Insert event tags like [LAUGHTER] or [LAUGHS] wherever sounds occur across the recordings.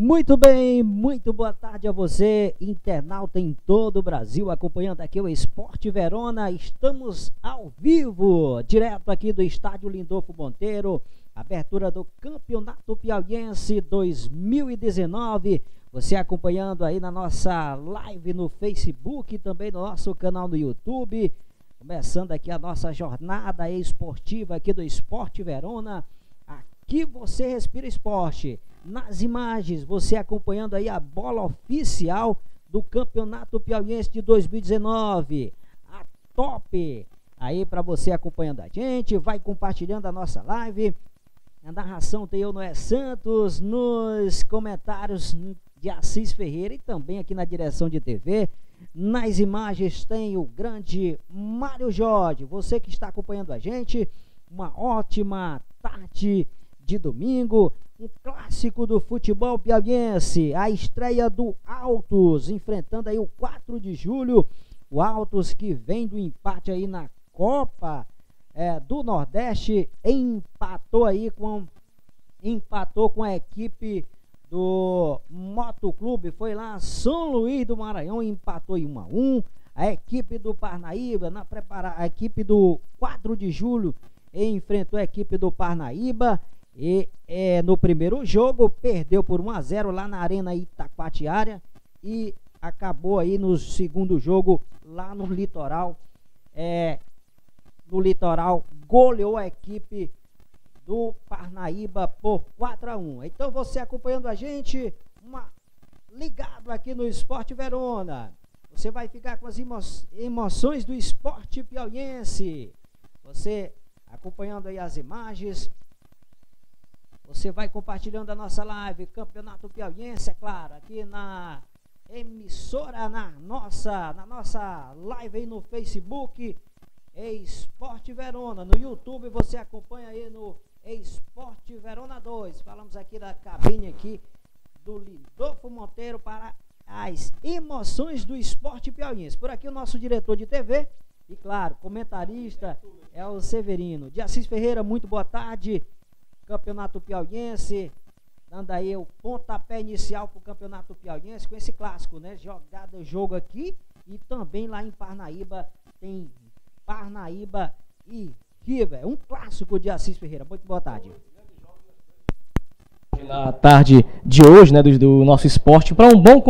Muito bem, muito boa tarde a você, internauta em todo o Brasil, acompanhando aqui o Esporte Verona. Estamos ao vivo, direto aqui do Estádio Lindolfo Monteiro, abertura do Campeonato Piauiense 2019. Você acompanhando aí na nossa live no Facebook também no nosso canal no YouTube. Começando aqui a nossa jornada esportiva aqui do Esporte Verona. Aqui você respira esporte nas imagens, você acompanhando aí a bola oficial do Campeonato Piauiense de 2019. A top aí para você acompanhando a gente, vai compartilhando a nossa live. A narração tem eu Noé Santos, nos comentários de Assis Ferreira e também aqui na direção de TV. Nas imagens tem o grande Mário Jorge. Você que está acompanhando a gente, uma ótima tarde de domingo um clássico do futebol piauiense, a estreia do Altos, enfrentando aí o 4 de julho, o Altos que vem do empate aí na Copa é, do Nordeste, empatou aí com empatou com a equipe do Motoclube, foi lá São Luís do Maranhão, empatou em 1 a 1. A equipe do Parnaíba, na prepara a equipe do 4 de julho enfrentou a equipe do Parnaíba e é, no primeiro jogo perdeu por 1 a 0 lá na Arena Itacoatiara e acabou aí no segundo jogo lá no Litoral. É, no Litoral goleou a equipe do Parnaíba por 4 a 1. Então você acompanhando a gente, uma, ligado aqui no Esporte Verona. Você vai ficar com as emo emoções do esporte piauiense. Você acompanhando aí as imagens, você vai compartilhando a nossa live, Campeonato Piauiense, é claro, aqui na emissora, na nossa, na nossa live aí no Facebook, Esporte Verona. No YouTube você acompanha aí no Esporte Verona 2. Falamos aqui da cabine aqui do Lindolfo Monteiro para as emoções do esporte piauiense. Por aqui o nosso diretor de TV e, claro, comentarista é o Severino. De Assis Ferreira, muito boa tarde. Campeonato Piauiense, dando aí o pontapé inicial para o Campeonato Piauiense com esse clássico, né? Jogada, jogo aqui e também lá em Parnaíba tem Parnaíba e River, um clássico de Assis Ferreira. Muito boa tarde. Na tarde de hoje, né, do, do nosso esporte, para um bom,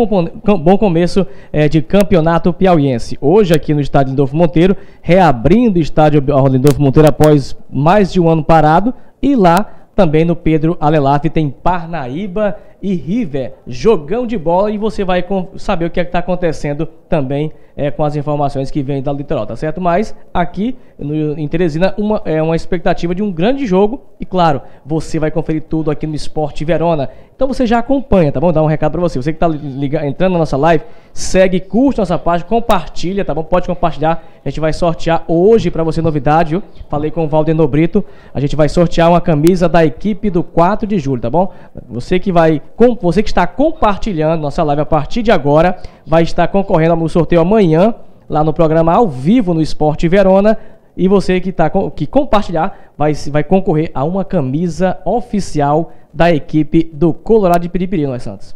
bom começo é, de campeonato piauiense. Hoje, aqui no estádio Lindolfo Monteiro, reabrindo o estádio Lindolfo Monteiro após mais de um ano parado, e lá também no Pedro Alelaf tem Parnaíba e River, jogão de bola e você vai saber o que é está acontecendo também é, com as informações que vêm da litoral, tá certo? Mas aqui no, em Teresina uma, é uma expectativa de um grande jogo e claro, você vai conferir tudo aqui no Esporte Verona. Então você já acompanha, tá bom? Dá um recado para você. Você que está entrando na nossa live, segue, curte nossa página, compartilha, tá bom? Pode compartilhar. A gente vai sortear hoje para você novidade, viu? Falei com o Valdeno a gente vai sortear uma camisa da equipe do 4 de julho, tá bom? Você que vai com, você que está compartilhando nossa live a partir de agora, vai estar concorrendo ao sorteio amanhã, lá no programa ao vivo no Esporte Verona. E você que, tá, que compartilhar vai, vai concorrer a uma camisa oficial da equipe do Colorado de Piripiri, não é, Santos?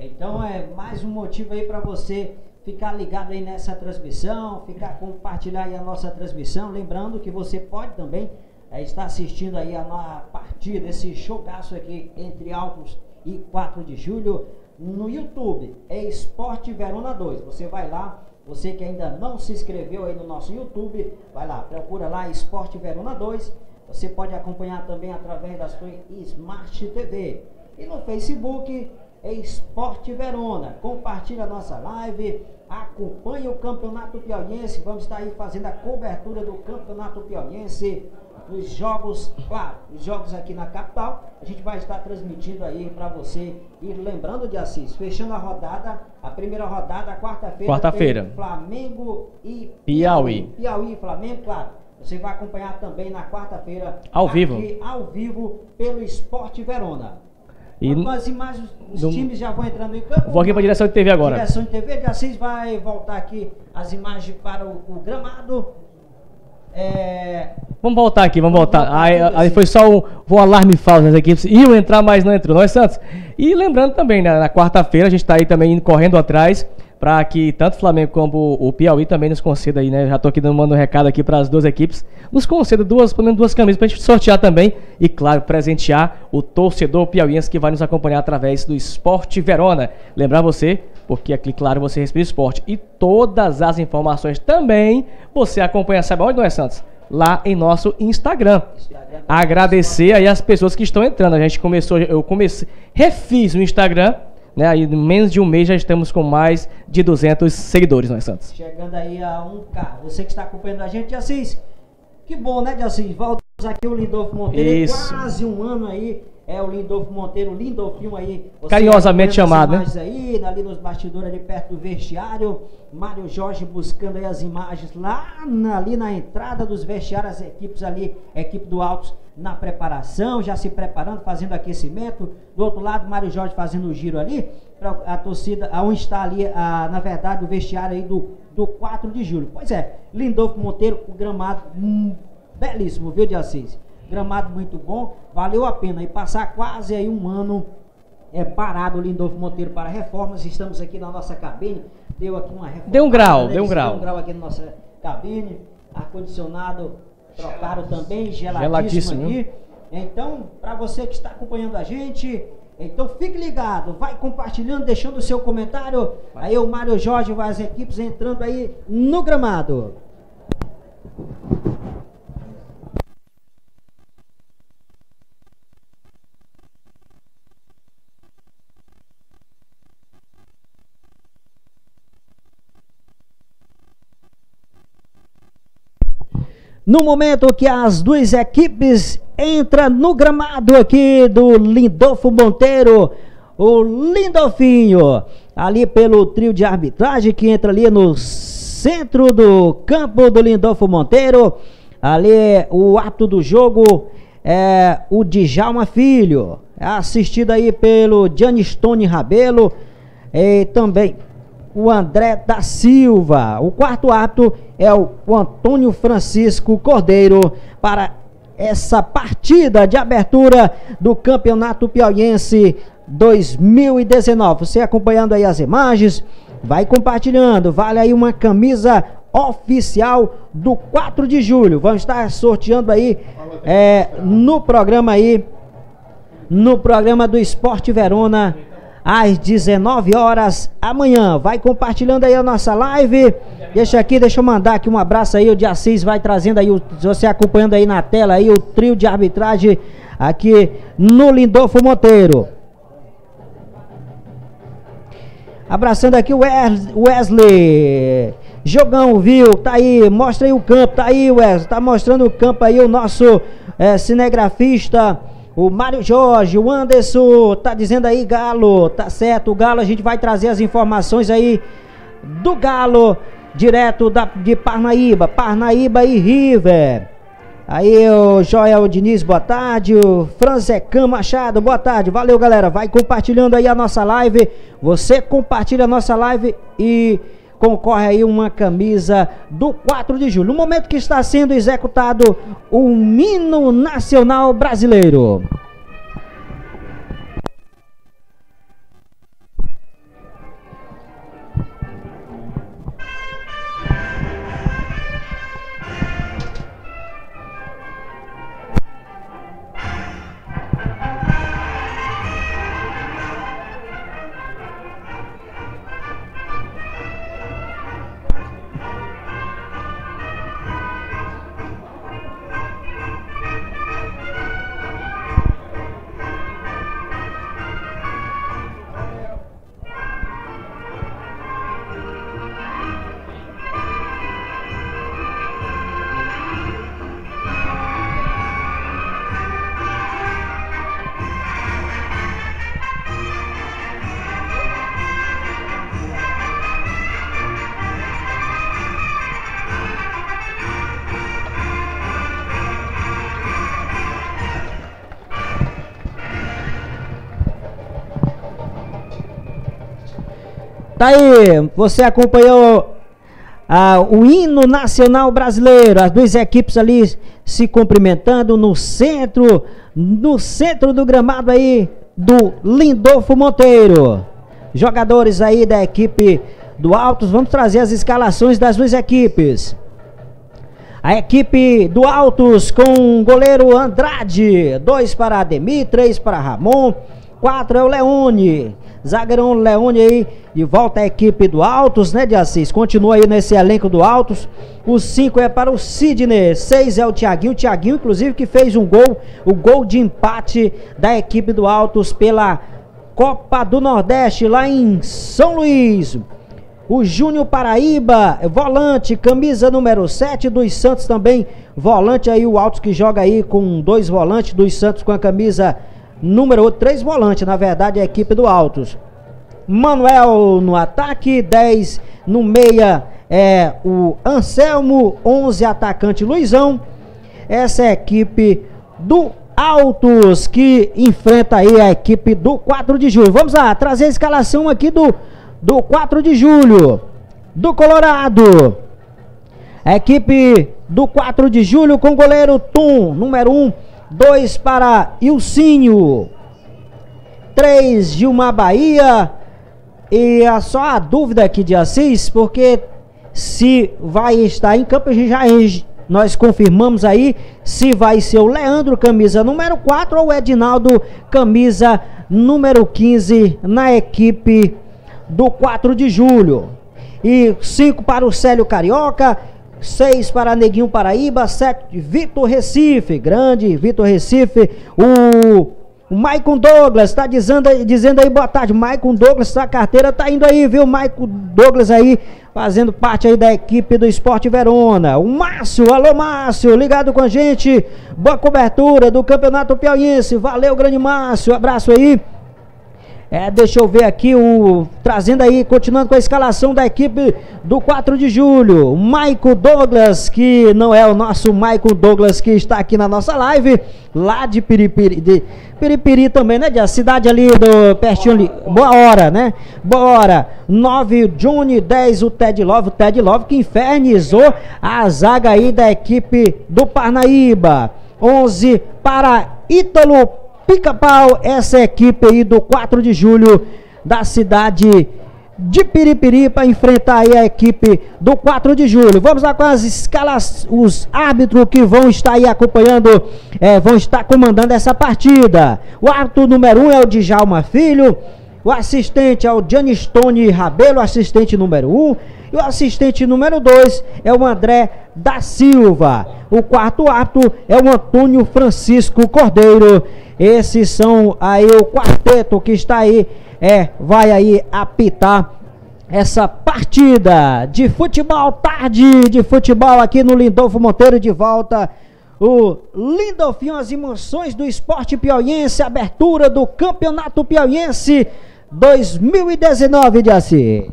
Então é mais um motivo aí para você ficar ligado aí nessa transmissão, ficar compartilhar aí a nossa transmissão. Lembrando que você pode também é, estar assistindo aí a, a partida, esse jogaço aqui entre Altos e 4 de julho no YouTube. É Esporte Verona 2. Você vai lá, você que ainda não se inscreveu aí no nosso YouTube, vai lá, procura lá Esporte Verona 2. Você pode acompanhar também através da sua Smart TV. E no Facebook é Esporte Verona. Compartilhe a nossa live, acompanhe o Campeonato Piauiense. Vamos estar aí fazendo a cobertura do Campeonato Piauiense os jogos, claro, os jogos aqui na capital, a gente vai estar transmitindo aí para você. E lembrando de Assis, fechando a rodada, a primeira rodada, quarta-feira. Quarta-feira. Flamengo e Piauí. Piauí e Flamengo, claro. Você vai acompanhar também na quarta-feira. Ao vivo. Ao vivo, pelo Esporte Verona. E as imagens, os no... times já vão entrando em campo. Vou aqui para a direção de TV agora. Direção de TV, de Assis vai voltar aqui as imagens para o, o gramado. É... Vamos voltar aqui, vamos voltar. Aí, aí foi só um, um alarme falso nas equipes. Iam entrar, mas não entrou. Nós, Santos. E lembrando também, né, na quarta-feira a gente está aí também correndo atrás para que tanto o Flamengo como o Piauí também nos conceda aí, né? Já tô aqui dando um recado aqui para as duas equipes, nos conceda duas, pelo menos duas camisas para a gente sortear também e, claro, presentear o torcedor piauiense que vai nos acompanhar através do Esporte Verona. Lembrar você, porque aqui, claro, você respira esporte e todas as informações também você acompanha, sabe onde, não é, Santos? Lá em nosso Instagram. Agradecer aí as pessoas que estão entrando. A gente começou, eu comecei, refiz o Instagram né? Aí, em menos de um mês já estamos com mais de 200 seguidores, não é, Santos? Chegando aí a 1K. Você que está acompanhando a gente, Assis, que bom, né, Assis? Voltamos aqui o Lindolfo Monteiro. Isso. Quase um ano aí. É o Lindolfo Monteiro, o Lindolfinho aí. Carinhosamente chamado, né? Aí, ali nos bastidores, ali perto do vestiário. Mário Jorge buscando aí as imagens lá na, ali na entrada dos vestiários, as equipes ali, equipe do Altos na preparação, já se preparando, fazendo aquecimento. Do outro lado, Mário Jorge fazendo o giro ali, para a torcida, aonde está ali, a, na verdade, o vestiário aí do, do 4 de julho. Pois é, Lindolfo Monteiro, o gramado hum, belíssimo, viu, de Assis? Gramado muito bom, valeu a pena. E passar quase aí um ano é, parado o Lindolfo Monteiro para reformas. Estamos aqui na nossa cabine. Deu aqui uma reforma. Deu um grau, né? deu um grau. Deu um grau aqui na nossa cabine. Ar-condicionado trocaram também, geladíssimo, geladíssimo aqui. Então, para você que está acompanhando a gente, então fique ligado, vai compartilhando, deixando o seu comentário. Aí o Mário Jorge vai as equipes entrando aí no gramado. No momento que as duas equipes entram no gramado aqui do Lindolfo Monteiro, o Lindolfinho, ali pelo trio de arbitragem que entra ali no centro do campo do Lindolfo Monteiro. Ali o ato do jogo é o Djalma Filho, assistido aí pelo Gianistone Rabelo e também o André da Silva. O quarto ato é o, Antônio Francisco Cordeiro para essa partida de abertura do Campeonato Piauiense 2019. Você acompanhando aí as imagens, vai compartilhando. Vale aí uma camisa oficial do 4 de julho. Vamos estar sorteando aí é, no programa aí, no programa do Esporte Verona às 19 horas amanhã. Vai compartilhando aí a nossa live. Deixa aqui, deixa eu mandar aqui um abraço aí. O de Assis vai trazendo aí, você acompanhando aí na tela aí o trio de arbitragem aqui no Lindolfo Monteiro. Abraçando aqui o Wesley. Jogão, viu? Tá aí, mostra aí o campo, tá aí, Wesley. Tá mostrando o campo aí o nosso é, cinegrafista o Mário Jorge, o Anderson, tá dizendo aí, Galo, tá certo, o Galo, a gente vai trazer as informações aí do Galo, direto da, de Parnaíba, Parnaíba e River. Aí o Joel Diniz, boa tarde. O Franzecam Machado, boa tarde. Valeu, galera. Vai compartilhando aí a nossa live. Você compartilha a nossa live e concorre aí uma camisa do 4 de julho. No momento que está sendo executado o hino nacional brasileiro. Tá aí, você acompanhou ah, o hino nacional brasileiro, as duas equipes ali se cumprimentando no centro, no centro do gramado aí do Lindolfo Monteiro. Jogadores aí da equipe do Altos, vamos trazer as escalações das duas equipes. A equipe do Altos com o goleiro Andrade, dois para Ademir, três para Ramon, quatro é o Leone, zagueirão Leone aí, de volta à equipe do Altos, né, de Assis? Continua aí nesse elenco do Altos. O 5 é para o Sidney, 6 é o Tiaguinho, Tiaguinho inclusive que fez um gol, o gol de empate da equipe do Altos pela Copa do Nordeste lá em São Luís. O Júnior Paraíba, volante, camisa número 7 dos Santos também. Volante aí, o Altos que joga aí com dois volantes dos Santos com a camisa número 8. Três volantes, na verdade, a equipe do Altos. Manuel no ataque, 10 no meia é o Anselmo, 11 atacante Luizão. Essa é a equipe do Altos que enfrenta aí a equipe do 4 de julho. Vamos lá, trazer a escalação aqui do do 4 de julho, do Colorado. A equipe do 4 de julho com goleiro Tum, número 1, um, 2 para Ilcinho, 3 Gilmar Bahia. E a só a dúvida aqui de Assis, porque se vai estar em campo, já nós confirmamos aí se vai ser o Leandro, camisa número 4, ou o Edinaldo, camisa número 15, na equipe do 4 de julho. E 5 para o Célio Carioca, 6 para Neguinho Paraíba, 7 Vitor Recife, grande Vitor Recife, o, Maicon Douglas está dizendo, dizendo aí boa tarde, Maicon Douglas, a carteira tá indo aí, viu, Maicon Douglas aí, fazendo parte aí da equipe do Esporte Verona, o Márcio, alô Márcio, ligado com a gente, boa cobertura do Campeonato Piauiense, valeu grande Márcio, abraço aí, é, deixa eu ver aqui o trazendo aí, continuando com a escalação da equipe do 4 de julho. Maico Douglas, que não é o nosso Maico Douglas que está aqui na nossa live, lá de Piripiri, de Piripiri também, né? A cidade ali do pertinho ali. Boa hora, né? Boa hora. 9 Johnny, 10 o Ted Love, o Ted Love que infernizou a zaga aí da equipe do Parnaíba. 11 para Ítalo Pica-Pau, essa equipe aí do 4 de julho da cidade de Piripiri para enfrentar aí a equipe do 4 de julho. Vamos lá com as escalas, os árbitros que vão estar aí acompanhando, é, vão estar comandando essa partida. O árbitro número 1 um é o Djalma Filho, o assistente é o Janistone Rabelo, assistente número 1. Um, e o assistente número 2 é o André da Silva. O quarto árbitro é o Antônio Francisco Cordeiro. Esses são aí o quarteto que está aí, é, vai aí apitar essa partida de futebol, tarde de futebol aqui no Lindolfo Monteiro de volta. O Lindolfinho, as emoções do esporte piauiense, abertura do Campeonato Piauiense 2019 de Assis.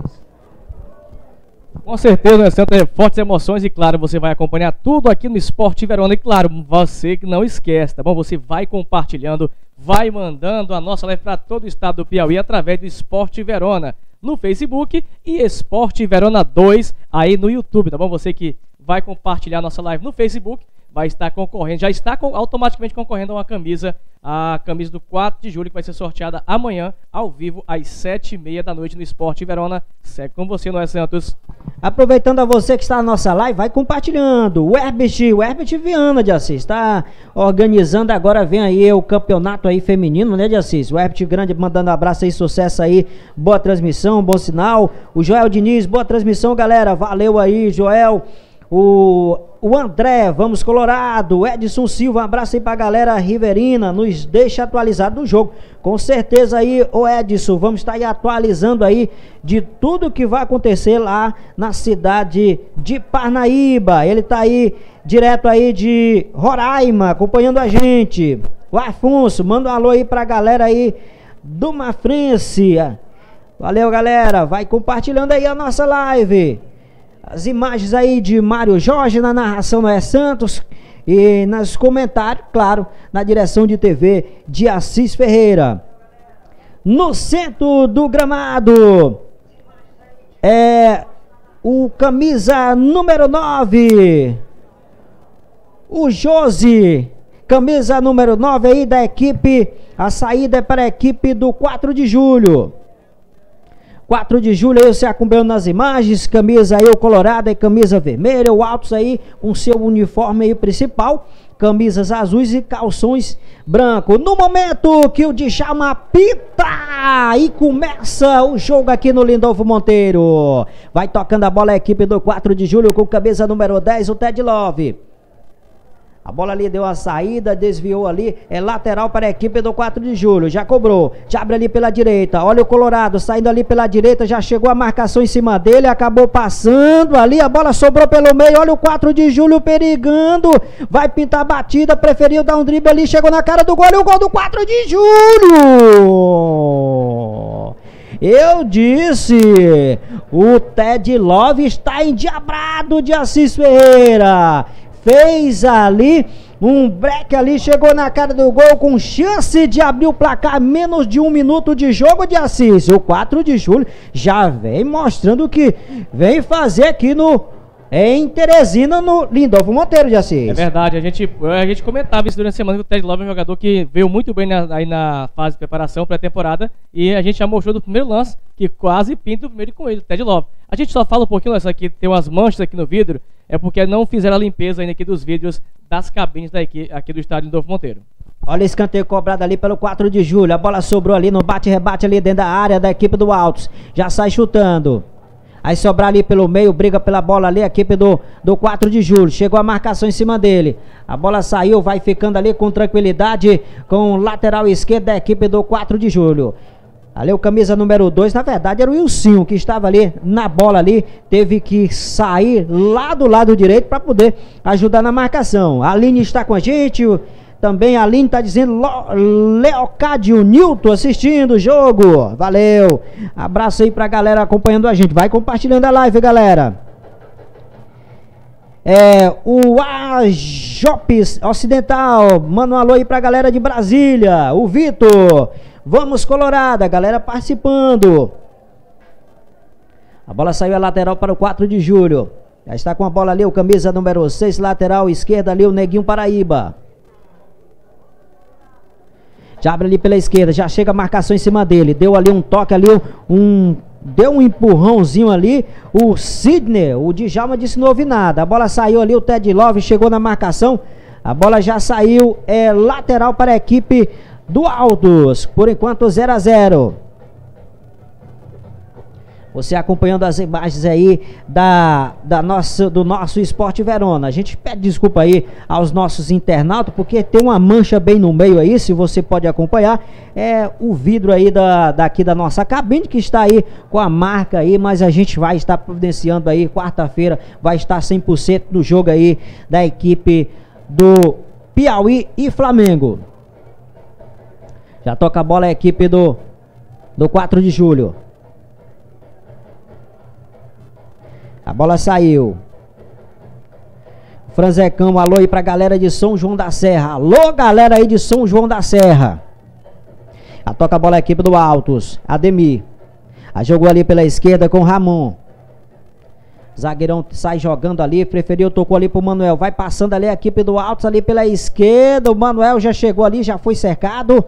Com certeza, né, Santa? Fortes emoções e, claro, você vai acompanhar tudo aqui no Esporte Verona. E, claro, você que não esquece, tá bom? Você vai compartilhando, vai mandando a nossa live para todo o estado do Piauí através do Esporte Verona no Facebook e Esporte Verona 2 aí no YouTube, tá bom? Você que vai compartilhar nossa live no Facebook vai estar concorrendo, já está automaticamente concorrendo a uma camisa, a camisa do 4 de julho, que vai ser sorteada amanhã, ao vivo, às 7h30 da noite no Esporte Verona. Segue com você, não é, Santos? Aproveitando a você que está na nossa live, vai compartilhando. O Herbert, o Herbert Viana de Assis, está organizando agora, vem aí o campeonato aí feminino, né, de Assis? O Herbert Grande mandando abraço aí, sucesso aí, boa transmissão, bom sinal. O Joel Diniz, boa transmissão, galera. Valeu aí, Joel. O, o André, vamos Colorado, Edson Silva, um abraço aí pra galera riverina, nos deixa atualizado do jogo. Com certeza aí, o Edson, vamos estar aí atualizando aí de tudo que vai acontecer lá na cidade de Parnaíba. Ele tá aí direto aí de Roraima, acompanhando a gente. O Afonso, manda um alô aí pra galera aí do Mafrense. Valeu, galera. Vai compartilhando aí a nossa live. As imagens aí de Mário Jorge na narração Noé Santos e nos comentários, claro, na direção de TV de Assis Ferreira. No centro do gramado é o camisa número 9, o Josi, camisa número 9 aí da equipe. A saída é para a equipe do 4 de julho. 4 de julho aí você acompanhando nas imagens, camisa aí o colorado e camisa vermelha, o Altos aí com seu uniforme aí principal, camisas azuis e calções branco. No momento que o Djalma pita e começa o jogo aqui no Lindolfo Monteiro. Vai tocando a bola a equipe do 4 de julho com camisa número 10, o Ted Love. A bola ali deu a saída, desviou ali. É lateral para a equipe do 4 de julho. Já cobrou. Já abre ali pela direita. Olha o Colorado saindo ali pela direita. Já chegou a marcação em cima dele. Acabou passando ali. A bola sobrou pelo meio. Olha o 4 de julho perigando. Vai pintar a batida. Preferiu dar um drible ali. Chegou na cara do gol. E o gol do 4 de julho. Eu disse, o Ted Love está endiabrado de Assis Ferreira fez ali um break ali, chegou na cara do gol com chance de abrir o placar menos de um minuto de jogo de Assis. O 4 de julho já vem mostrando o que vem fazer aqui no em Teresina, no Lindolfo Monteiro de Assis. É verdade, a gente, a gente comentava isso durante a semana que o Ted Love é um jogador que veio muito bem na, aí na fase de preparação pré-temporada e a gente já mostrou do primeiro lance que quase pinta o primeiro com ele, o Ted Love. A gente só fala um pouquinho, essa aqui tem umas manchas aqui no vidro, é porque não fizeram a limpeza ainda aqui dos vidros das cabines daqui, aqui do estádio Lindolfo Monteiro. Olha o escanteio cobrado ali pelo 4 de julho. A bola sobrou ali no bate-rebate ali dentro da área da equipe do Altos. Já sai chutando. Aí sobrar ali pelo meio, briga pela bola ali, a equipe do, do 4 de julho. Chegou a marcação em cima dele. A bola saiu, vai ficando ali com tranquilidade com o lateral esquerdo da equipe do 4 de julho. Ali o camisa número 2, na verdade era o Wilson que estava ali na bola ali, teve que sair lá do lado direito para poder ajudar na marcação. A Aline está com a gente, também a Aline está dizendo Leocádio Nilton assistindo o jogo. Valeu. Abraço aí pra galera acompanhando a gente. Vai compartilhando a live, galera. É, o Ajopes Ocidental, manda um alô aí pra galera de Brasília. O Vitor, vamos Colorada, galera participando. A bola saiu a lateral para o 4 de julho. Já está com a bola ali, o camisa número 6, lateral esquerda ali, o Neguinho Paraíba. Já abre ali pela esquerda, já chega a marcação em cima dele. Deu ali um toque ali, um deu um empurrãozinho ali. O Sidney, o Djalma disse não houve nada. A bola saiu ali, o Ted Love chegou na marcação. A bola já saiu, é lateral para a equipe do Altos. Por enquanto 0 a 0. Você acompanhando as imagens aí da, da nossa, do nosso Esporte Verona. A gente pede desculpa aí aos nossos internautas, porque tem uma mancha bem no meio aí, se você pode acompanhar. É o vidro aí da, daqui da nossa cabine, que está aí com a marca aí, mas a gente vai estar providenciando aí, quarta-feira, vai estar 100% no jogo aí da equipe do Piauí e Flamengo. Já toca a bola a equipe do, do 4 de julho. A bola saiu. Franzecão, alô aí pra galera de São João da Serra. Alô, galera aí de São João da Serra. A toca a bola a equipe do Altos. Ademir. A jogou ali pela esquerda com Ramon. Zagueirão sai jogando ali, preferiu, tocou ali pro Manuel. Vai passando ali a equipe do Altos ali pela esquerda. O Manuel já chegou ali, já foi cercado.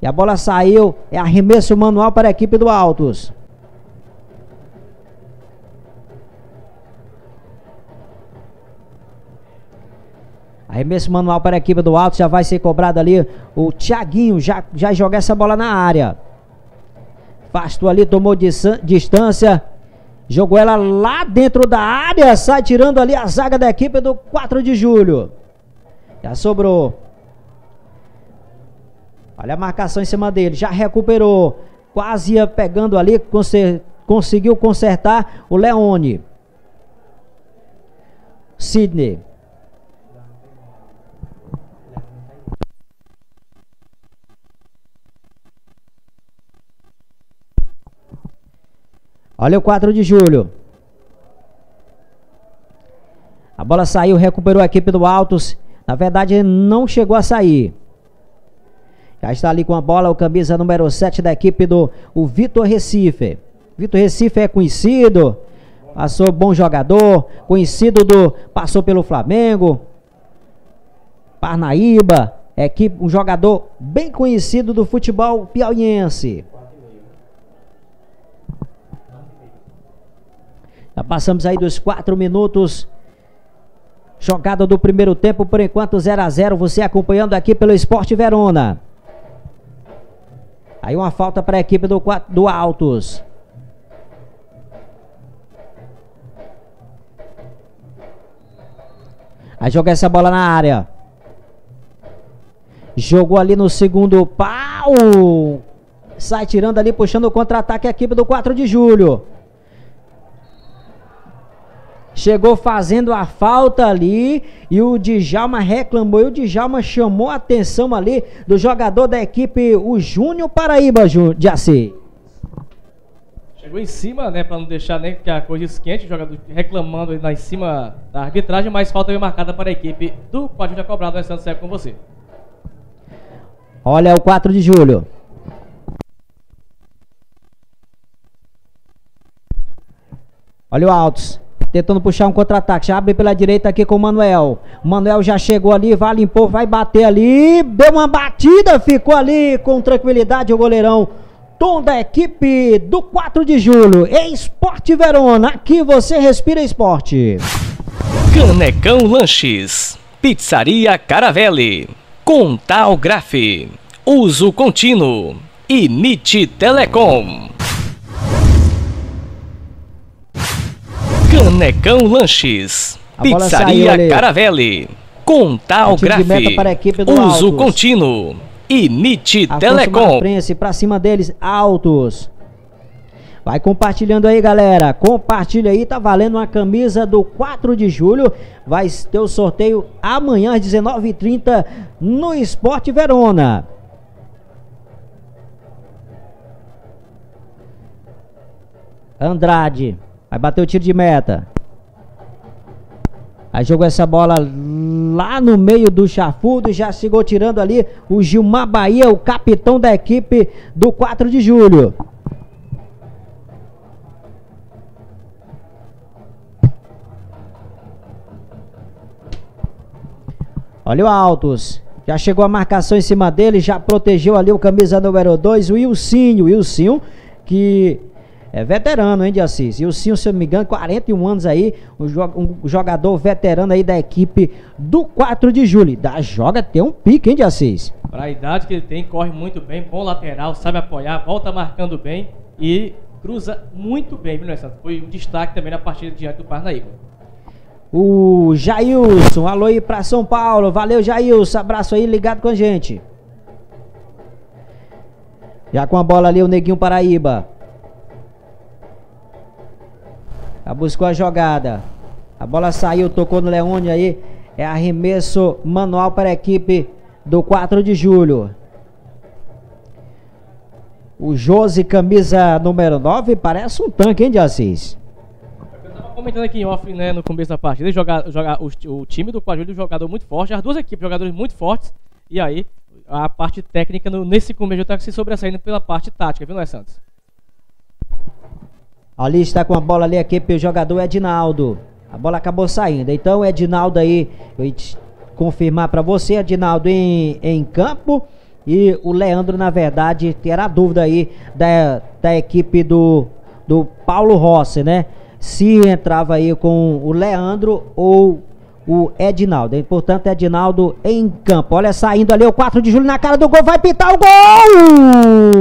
E a bola saiu. É arremesso manual para a equipe do Altos. Arremesso manual para a equipe do Alto, já vai ser cobrado ali. O Thiaguinho já, já joga essa bola na área. Afastou ali, tomou distância. Jogou ela lá dentro da área. Sai tirando ali a zaga da equipe do 4 de julho. Já sobrou. Olha a marcação em cima dele. Já recuperou. Quase ia pegando ali. Conseguiu consertar o Leone. Sidney. Olha o 4 de julho. A bola saiu, recuperou a equipe do Altos. Na verdade, não chegou a sair. Já está ali com a bola o camisa número 7 da equipe do o Vitor Recife. Vitor Recife é conhecido, passou bom jogador, conhecido do passou pelo Flamengo. Parnaíba, equipe, um jogador bem conhecido do futebol piauiense. Passamos aí dos quatro minutos. Jogada do primeiro tempo, por enquanto 0 a 0 Você acompanhando aqui pelo Esporte Verona. Aí uma falta para a equipe do, do Altos. Aí joga essa bola na área. Jogou ali no segundo pau. Sai tirando ali, puxando o contra-ataque a equipe do 4 de julho. Chegou fazendo a falta ali e o Djalma reclamou. E o Djalma chamou a atenção ali do jogador da equipe, o Júnior Paraíba de AC. Chegou em cima, né, para não deixar nem que a coisa esquente, o jogador reclamando lá em cima da arbitragem, mas falta bem marcada para a equipe do Quadro de Cobrado, nós estamos com você. Olha o 4 de julho. Olha o Altos. Tentando puxar um contra-ataque. Já abre pela direita aqui com o Manuel. O Manuel já chegou ali, vai limpou, vai bater ali. Deu uma batida, ficou ali com tranquilidade o goleirão. Tom da equipe do 4 de julho. Esporte Verona. Aqui você respira esporte. Canecão Lanches. Pizzaria Caravelli. Contal Graf, Uso Contínuo e Telecom. Canecão Lanches, Pizzaria Caravelli, Contal Graf, Uso Altos. Contínuo e NIT Telecom. Para cima deles, altos. Vai compartilhando aí, galera. Compartilha aí, tá valendo uma camisa do 4 de julho. Vai ter o sorteio amanhã às 19h30 no Esporte Verona. Andrade. Vai bater o tiro de meta. Aí jogou essa bola lá no meio do chafudo. Já chegou tirando ali o Gilmar Bahia, o capitão da equipe do 4 de julho. Olha o Altos. Já chegou a marcação em cima dele, já protegeu ali o camisa número 2, o Ilcinho. O Ilcinho, que é veterano, hein, de Assis. Ilcinho, se eu não me engano, 41 anos aí, um, um jogador veterano aí da equipe do 4 de julho. Da joga tem um pique, hein, de Assis. Para a idade que ele tem, corre muito bem, bom lateral, sabe apoiar, volta marcando bem e cruza muito bem, viu, Alessandro? Foi um destaque também na partida diante do Parnaíba. O Jailson, alô aí pra São Paulo. Valeu, Jailson. Abraço aí, ligado com a gente. Já com a bola ali, o Neguinho Paraíba. Buscou a jogada. A bola saiu, tocou no Leone aí. É arremesso manual para a equipe do 4 de julho. O Josi, camisa número 9, parece um tanque, hein, de Assis? comentando aqui em off, né, no começo da partida, jogar, jogar o, o time do Coadjúlio é um jogador muito forte, as duas equipes, jogadores muito fortes, e aí a parte técnica no, nesse começo está se sobressaindo pela parte tática, viu, não Santos? Ali está com a bola ali a equipe, o jogador Edinaldo. A bola acabou saindo. Então, Edinaldo aí, eu ia confirmar para você, Edinaldo em, em campo. E o Leandro, na verdade, terá dúvida aí da, da equipe do, do Paulo Rossi, né? se entrava aí com o Leandro ou o Edinaldo. Portanto, Edinaldo em campo. Olha, saindo ali o 4 de julho na cara do gol. Vai pintar o gol!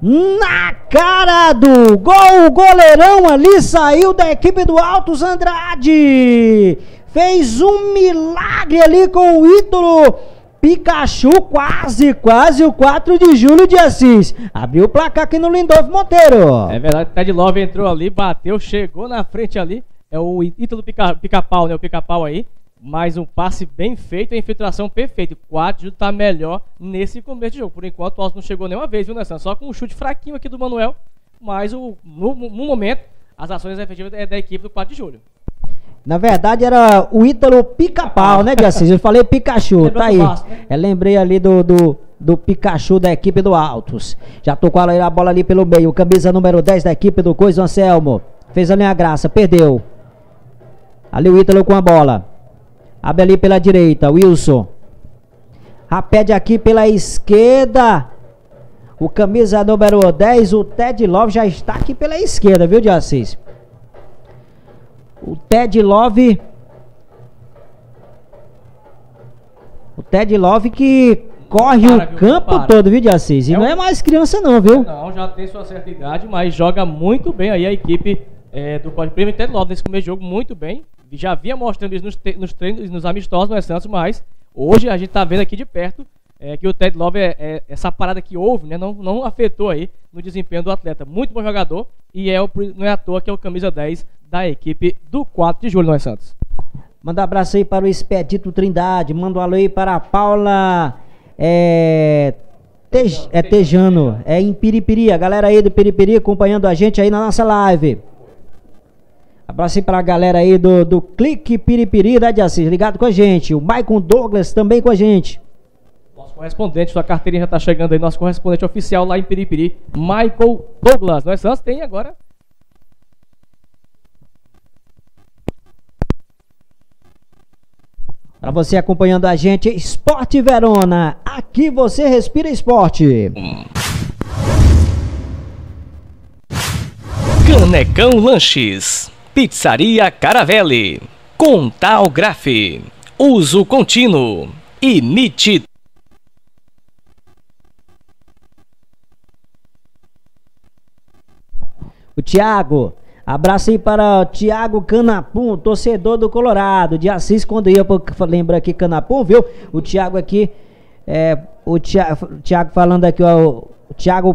Na cara do gol, o goleirão ali saiu da equipe do Altos Andrade. Fez um milagre ali com o Ítalo Pikachu quase, quase o 4 de julho de Assis. Abriu o placar aqui no Lindolfo Monteiro. É verdade, Ted Love entrou ali, bateu, chegou na frente ali. É o Ítalo Pica-Pau, pica né? O pica-pau aí. Mais um passe bem feito, a infiltração perfeita. O 4 de julho tá melhor nesse começo de jogo. Por enquanto, o Alto não chegou nenhuma vez, viu, Nessan? Só com um chute fraquinho aqui do Manuel. Mas o, no, no momento, as ações efetivas é da equipe do 4 de julho. Na verdade era o Ítalo Pica-Pau, né, de [LAUGHS] Assis? Eu falei Pikachu, tá aí. Vasco, né? é, lembrei ali do, do, do Pikachu da equipe do Altos. Já tocou a bola ali pelo meio. Camisa número 10 da equipe do Coisa Anselmo. Fez ali a graça, perdeu. Ali o Ítalo com a bola. Abre ali pela direita, Wilson. A pede aqui pela esquerda. O camisa número 10, o Ted Love, já está aqui pela esquerda, viu, de Assis? O Ted Love. O Ted Love que corre para, o viu, campo todo, viu, de Assis? E é não um... é mais criança, não, viu? Não, já tem sua certa idade, mas joga muito bem aí a equipe é, do Código Prêmio Ted Love nesse começo de jogo, muito bem. Já vinha mostrando isso nos, nos treinos, nos amistosos, no é Santos, mas hoje a gente tá vendo aqui de perto é, que o Ted Love, é, é, essa parada que houve, né, não, não afetou aí no desempenho do atleta. Muito bom jogador e é o, não é à toa que é o camisa 10 da equipe do 4 de julho, não é Santos? Manda um abraço aí para o Expedito Trindade, manda um alô aí para a Paula é, Te, é Tejano, é em Piripiri, a galera aí do Piripiri acompanhando a gente aí na nossa live. Abraço aí pra galera aí do, do Clique Piripiri da de Assis, ligado com a gente. O Maicon Douglas também com a gente. Nosso correspondente, sua carteirinha já tá chegando aí, nosso correspondente oficial lá em Piripiri, Michael Douglas. Nós Santos tem agora Para você acompanhando a gente, Esporte Verona. Aqui você respira esporte. Canecão Lanches. Pizzaria Caravelli. Contal Graf. Uso contínuo. E NIT. O Thiago Abraço aí para o Thiago Canapum, torcedor do Colorado, de Assis, quando ia, lembra aqui Canapum, viu? O Thiago aqui, é, o Thiago, falando aqui, ó, o Thiago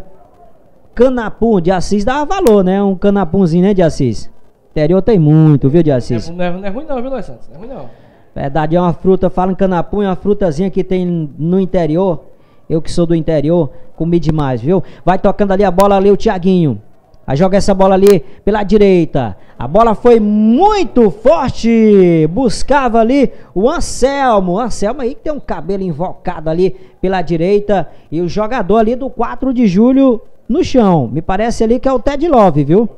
Canapum de Assis dá valor, né? Um canapunzinho, né, de Assis? Interior tem muito, viu, de Assis? Não é, não é ruim não, viu, Luiz Santos? Não é ruim não. Verdade, é uma fruta, falam canapum, é uma frutazinha que tem no interior. Eu que sou do interior, comi demais, viu? Vai tocando ali a bola ali o Thiaguinho. Aí joga essa bola ali pela direita. A bola foi muito forte. Buscava ali o Anselmo. O Anselmo aí que tem um cabelo invocado ali pela direita. E o jogador ali do 4 de julho no chão. Me parece ali que é o Ted Love, viu?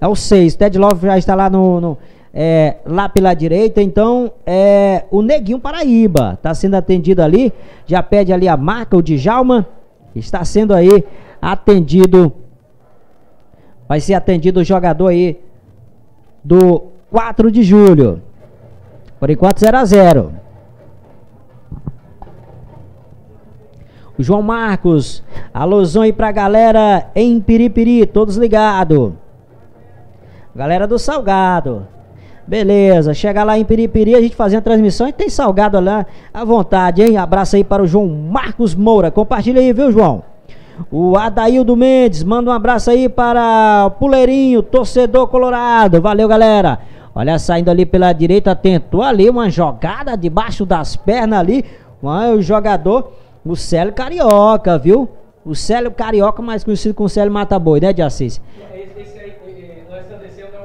É o 6. Ted Love já está lá no, no é, lá pela direita. Então, é o Neguinho Paraíba. Está sendo atendido ali. Já pede ali a marca, o Djalma. Está sendo aí atendido vai ser atendido o jogador aí do 4 de julho. Por enquanto 0 a 0. O João Marcos, alusão aí pra galera em Piripiri, todos ligados. Galera do Salgado. Beleza, chega lá em Piripiri, a gente fazendo a transmissão e tem salgado lá à vontade, hein? Abraço aí para o João Marcos Moura. Compartilha aí, viu, João? O Adaildo Mendes, manda um abraço aí para o Puleirinho, torcedor colorado. Valeu, galera. Olha, saindo ali pela direita, tentou ali uma jogada debaixo das pernas ali. O jogador, o Célio Carioca, viu? O Célio Carioca, mais conhecido como Célio Mata Boi, né, de Assis?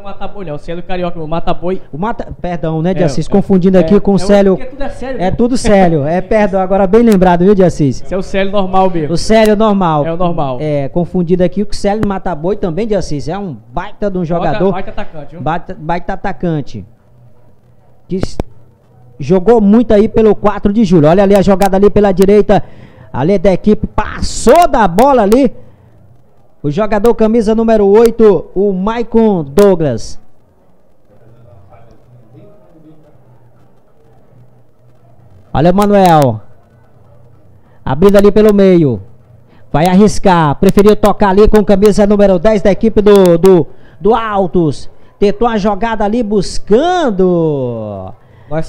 Mata-Boi, não. O Célio Carioca, o Mata-Boi. O Mata. Perdão, né, de é, Assis? É, confundindo é, aqui com o Célio. É tudo é Célio. É tudo Célio. É, [LAUGHS] perdão, agora bem lembrado, viu, de Assis? Esse é o Célio normal mesmo. O Célio normal. É o normal. É, confundido aqui com o Célio Mata-Boi também de Assis. É um baita de um jogador. Baita, baita atacante, viu? Baita, baita atacante. Que jogou muito aí pelo 4 de julho. Olha ali a jogada ali pela direita. Ali da equipe passou da bola ali o jogador camisa número 8, o Maicon Douglas. Olha o Manuel. Abrindo ali pelo meio. Vai arriscar. Preferiu tocar ali com camisa número 10 da equipe do, do, do Altos. Tentou a jogada ali buscando.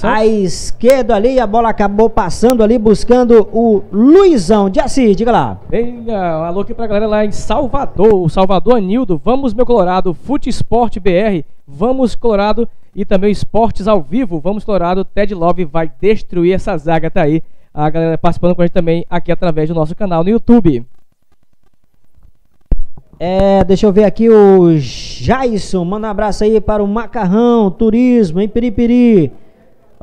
A esquerda ali, a bola acabou passando ali, buscando o Luizão de Assis, diga lá. Venha, um alô aqui pra galera lá em Salvador, o Salvador Anildo, vamos meu Colorado, Fute Esporte BR, vamos Colorado e também Esportes ao vivo, vamos Colorado, Ted Love vai destruir essa zaga, tá aí. A galera participando com a gente também aqui através do nosso canal no YouTube. É, deixa eu ver aqui o Jason, manda um abraço aí para o Macarrão Turismo em Piripiri.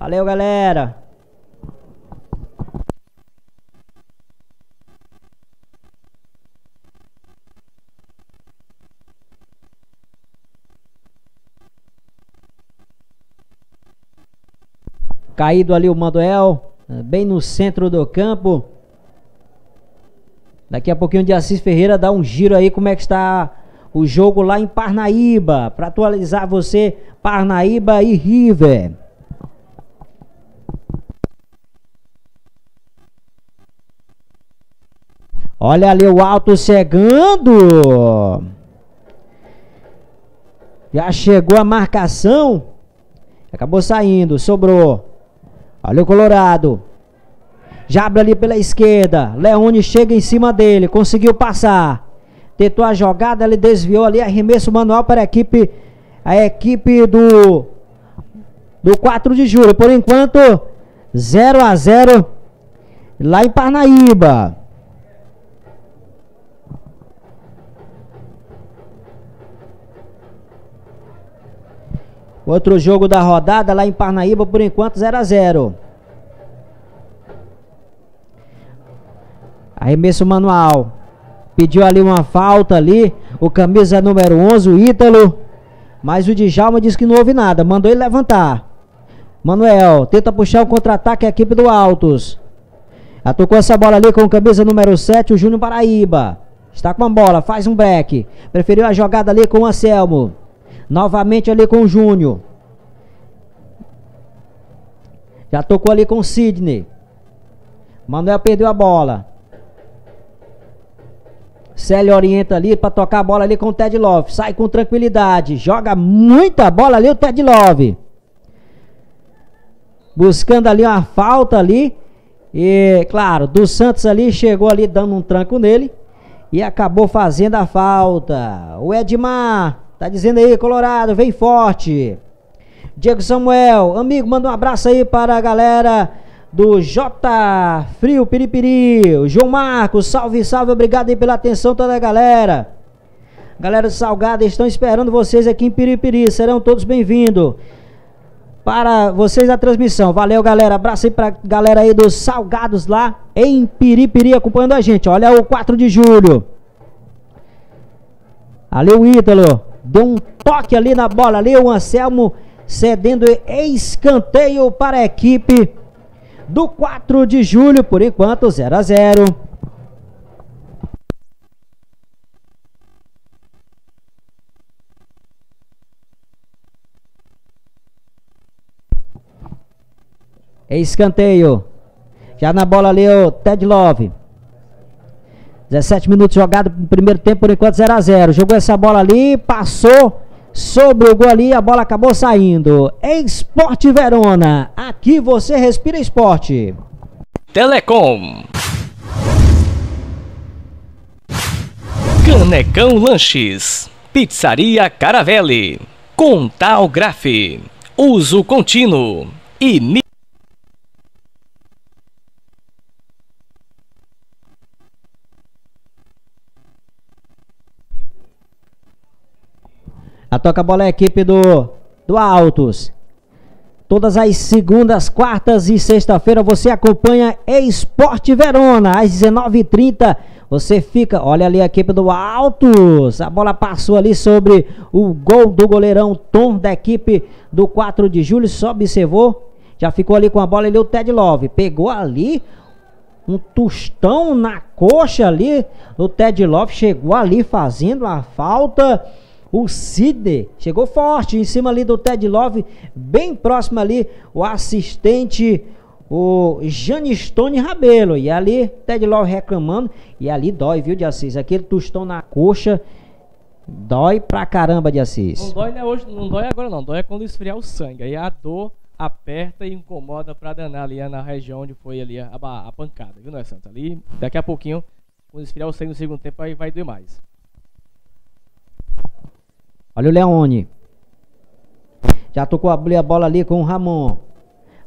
Valeu, galera. Caído ali o Manuel, bem no centro do campo. Daqui a pouquinho de Assis Ferreira dá um giro aí como é que está o jogo lá em Parnaíba, para atualizar você, Parnaíba e River. Olha ali o alto chegando. Já chegou a marcação. Acabou saindo, sobrou. Olha o Colorado. Já abre ali pela esquerda. Leone chega em cima dele. Conseguiu passar. Tentou a jogada, ele desviou ali. Arremesso manual para a equipe. A equipe do. Do 4 de julho. Por enquanto, 0 a 0 lá em Parnaíba. Outro jogo da rodada lá em Parnaíba, por enquanto 0 a 0 Arremesso manual. Pediu ali uma falta ali. O camisa número 11, o Ítalo. Mas o Djalma disse que não houve nada. Mandou ele levantar. Manuel tenta puxar o contra-ataque a equipe do Altos. Atocou essa bola ali com o camisa número 7, o Júnior Paraíba. Está com a bola, faz um break. Preferiu a jogada ali com o Anselmo. Novamente ali com o Júnior. Já tocou ali com o Sidney. Manuel perdeu a bola. Célio orienta ali para tocar a bola ali com o Ted Love. Sai com tranquilidade. Joga muita bola ali o Ted Love. Buscando ali uma falta ali. E, claro, do Santos ali chegou ali dando um tranco nele. E acabou fazendo a falta. O Edmar tá dizendo aí, Colorado, vem forte. Diego Samuel, amigo, manda um abraço aí para a galera do J Frio Piripiri, João Marcos, salve, salve, obrigado aí pela atenção toda a galera. Galera do Salgado, estão esperando vocês aqui em Piripiri, serão todos bem-vindos. Para vocês a transmissão. Valeu, galera. Abraço aí pra galera aí dos Salgados lá em Piripiri acompanhando a gente. Olha o 4 de julho. O Ítalo. Deu um toque ali na bola ali. O Anselmo cedendo escanteio para a equipe do 4 de julho, por enquanto 0 a 0. Escanteio. Já na bola ali o Ted Love. 17 minutos jogado no primeiro tempo, por enquanto 0 a 0 Jogou essa bola ali, passou sobre o gol ali, a bola acabou saindo. Esporte Verona, aqui você respira esporte. Telecom. Canecão Lanches. Pizzaria Caravelli. Contal Graf. Uso contínuo. E A toca bola é a equipe do, do Altos. Todas as segundas, quartas e sexta-feira você acompanha Esporte Verona, às 19h30. Você fica, olha ali a equipe do Altos. A bola passou ali sobre o gol do goleirão Tom da equipe do 4 de julho. Só observou. Já ficou ali com a bola ali o Ted Love. Pegou ali um tostão na coxa ali. O Ted Love chegou ali fazendo a falta. O Sidney chegou forte em cima ali do Ted Love, bem próximo ali, o assistente, o Janistone Rabelo. E ali, Ted Love reclamando. E ali dói, viu, de Assis? Aquele tostão na coxa. Dói pra caramba de Assis. Não dói, né, hoje, não dói agora não, dói é quando esfriar o sangue. Aí a dor aperta e incomoda pra danar ali na região onde foi ali a, a, a pancada, viu, não é, Santos? Ali, daqui a pouquinho, quando esfriar o sangue no segundo tempo, aí vai doer mais. Olha o Leone. Já tocou a bola ali com o Ramon.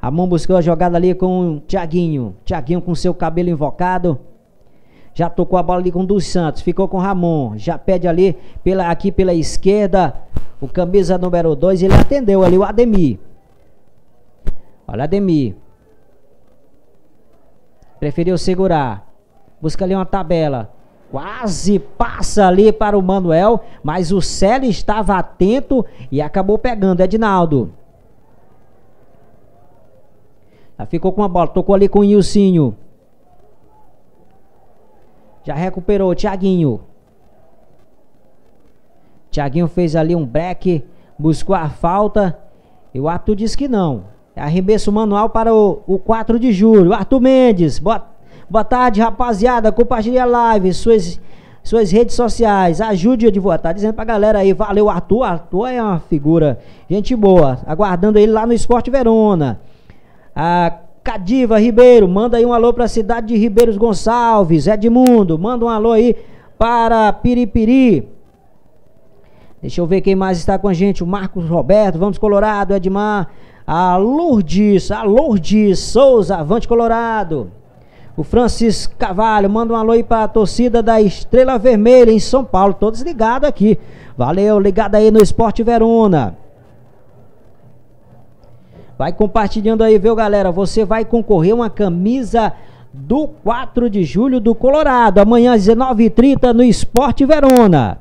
Ramon buscou a jogada ali com o Tiaguinho. Tiaguinho com seu cabelo invocado. Já tocou a bola ali com o dos Santos. Ficou com o Ramon. Já pede ali pela, aqui pela esquerda. O camisa número 2. Ele atendeu ali o Ademir. Olha Ademir. Preferiu segurar. Busca ali uma tabela. Quase passa ali para o Manuel, mas o Célio estava atento e acabou pegando. Edinaldo. Já ficou com a bola, tocou ali com o Nilcinho. Já recuperou, Thiaguinho. Thiaguinho fez ali um break, buscou a falta. E o Arthur disse que não. Arremesso manual para o, o 4 de julho. Arthur Mendes, boa, boa tarde, rapaziada. Compartilhe a live, suas, suas redes sociais. Ajude a divulgar. Tá dizendo pra galera aí. Valeu, Arthur. Arthur é uma figura, gente boa. Aguardando ele lá no Esporte Verona. A Cadiva Ribeiro, manda aí um alô para a cidade de Ribeiros Gonçalves. Edmundo, manda um alô aí para Piripiri. Deixa eu ver quem mais está com a gente. O Marcos Roberto, vamos Colorado, Edmar. A Lourdes, a Lourdes Souza, avante Colorado. O Francis Cavalho, manda um alô aí para a torcida da Estrela Vermelha em São Paulo. Todos ligados aqui. Valeu, ligado aí no Esporte Verona. Vai compartilhando aí, viu, galera? Você vai concorrer uma camisa do 4 de julho do Colorado. Amanhã às 19h30 no Esporte Verona.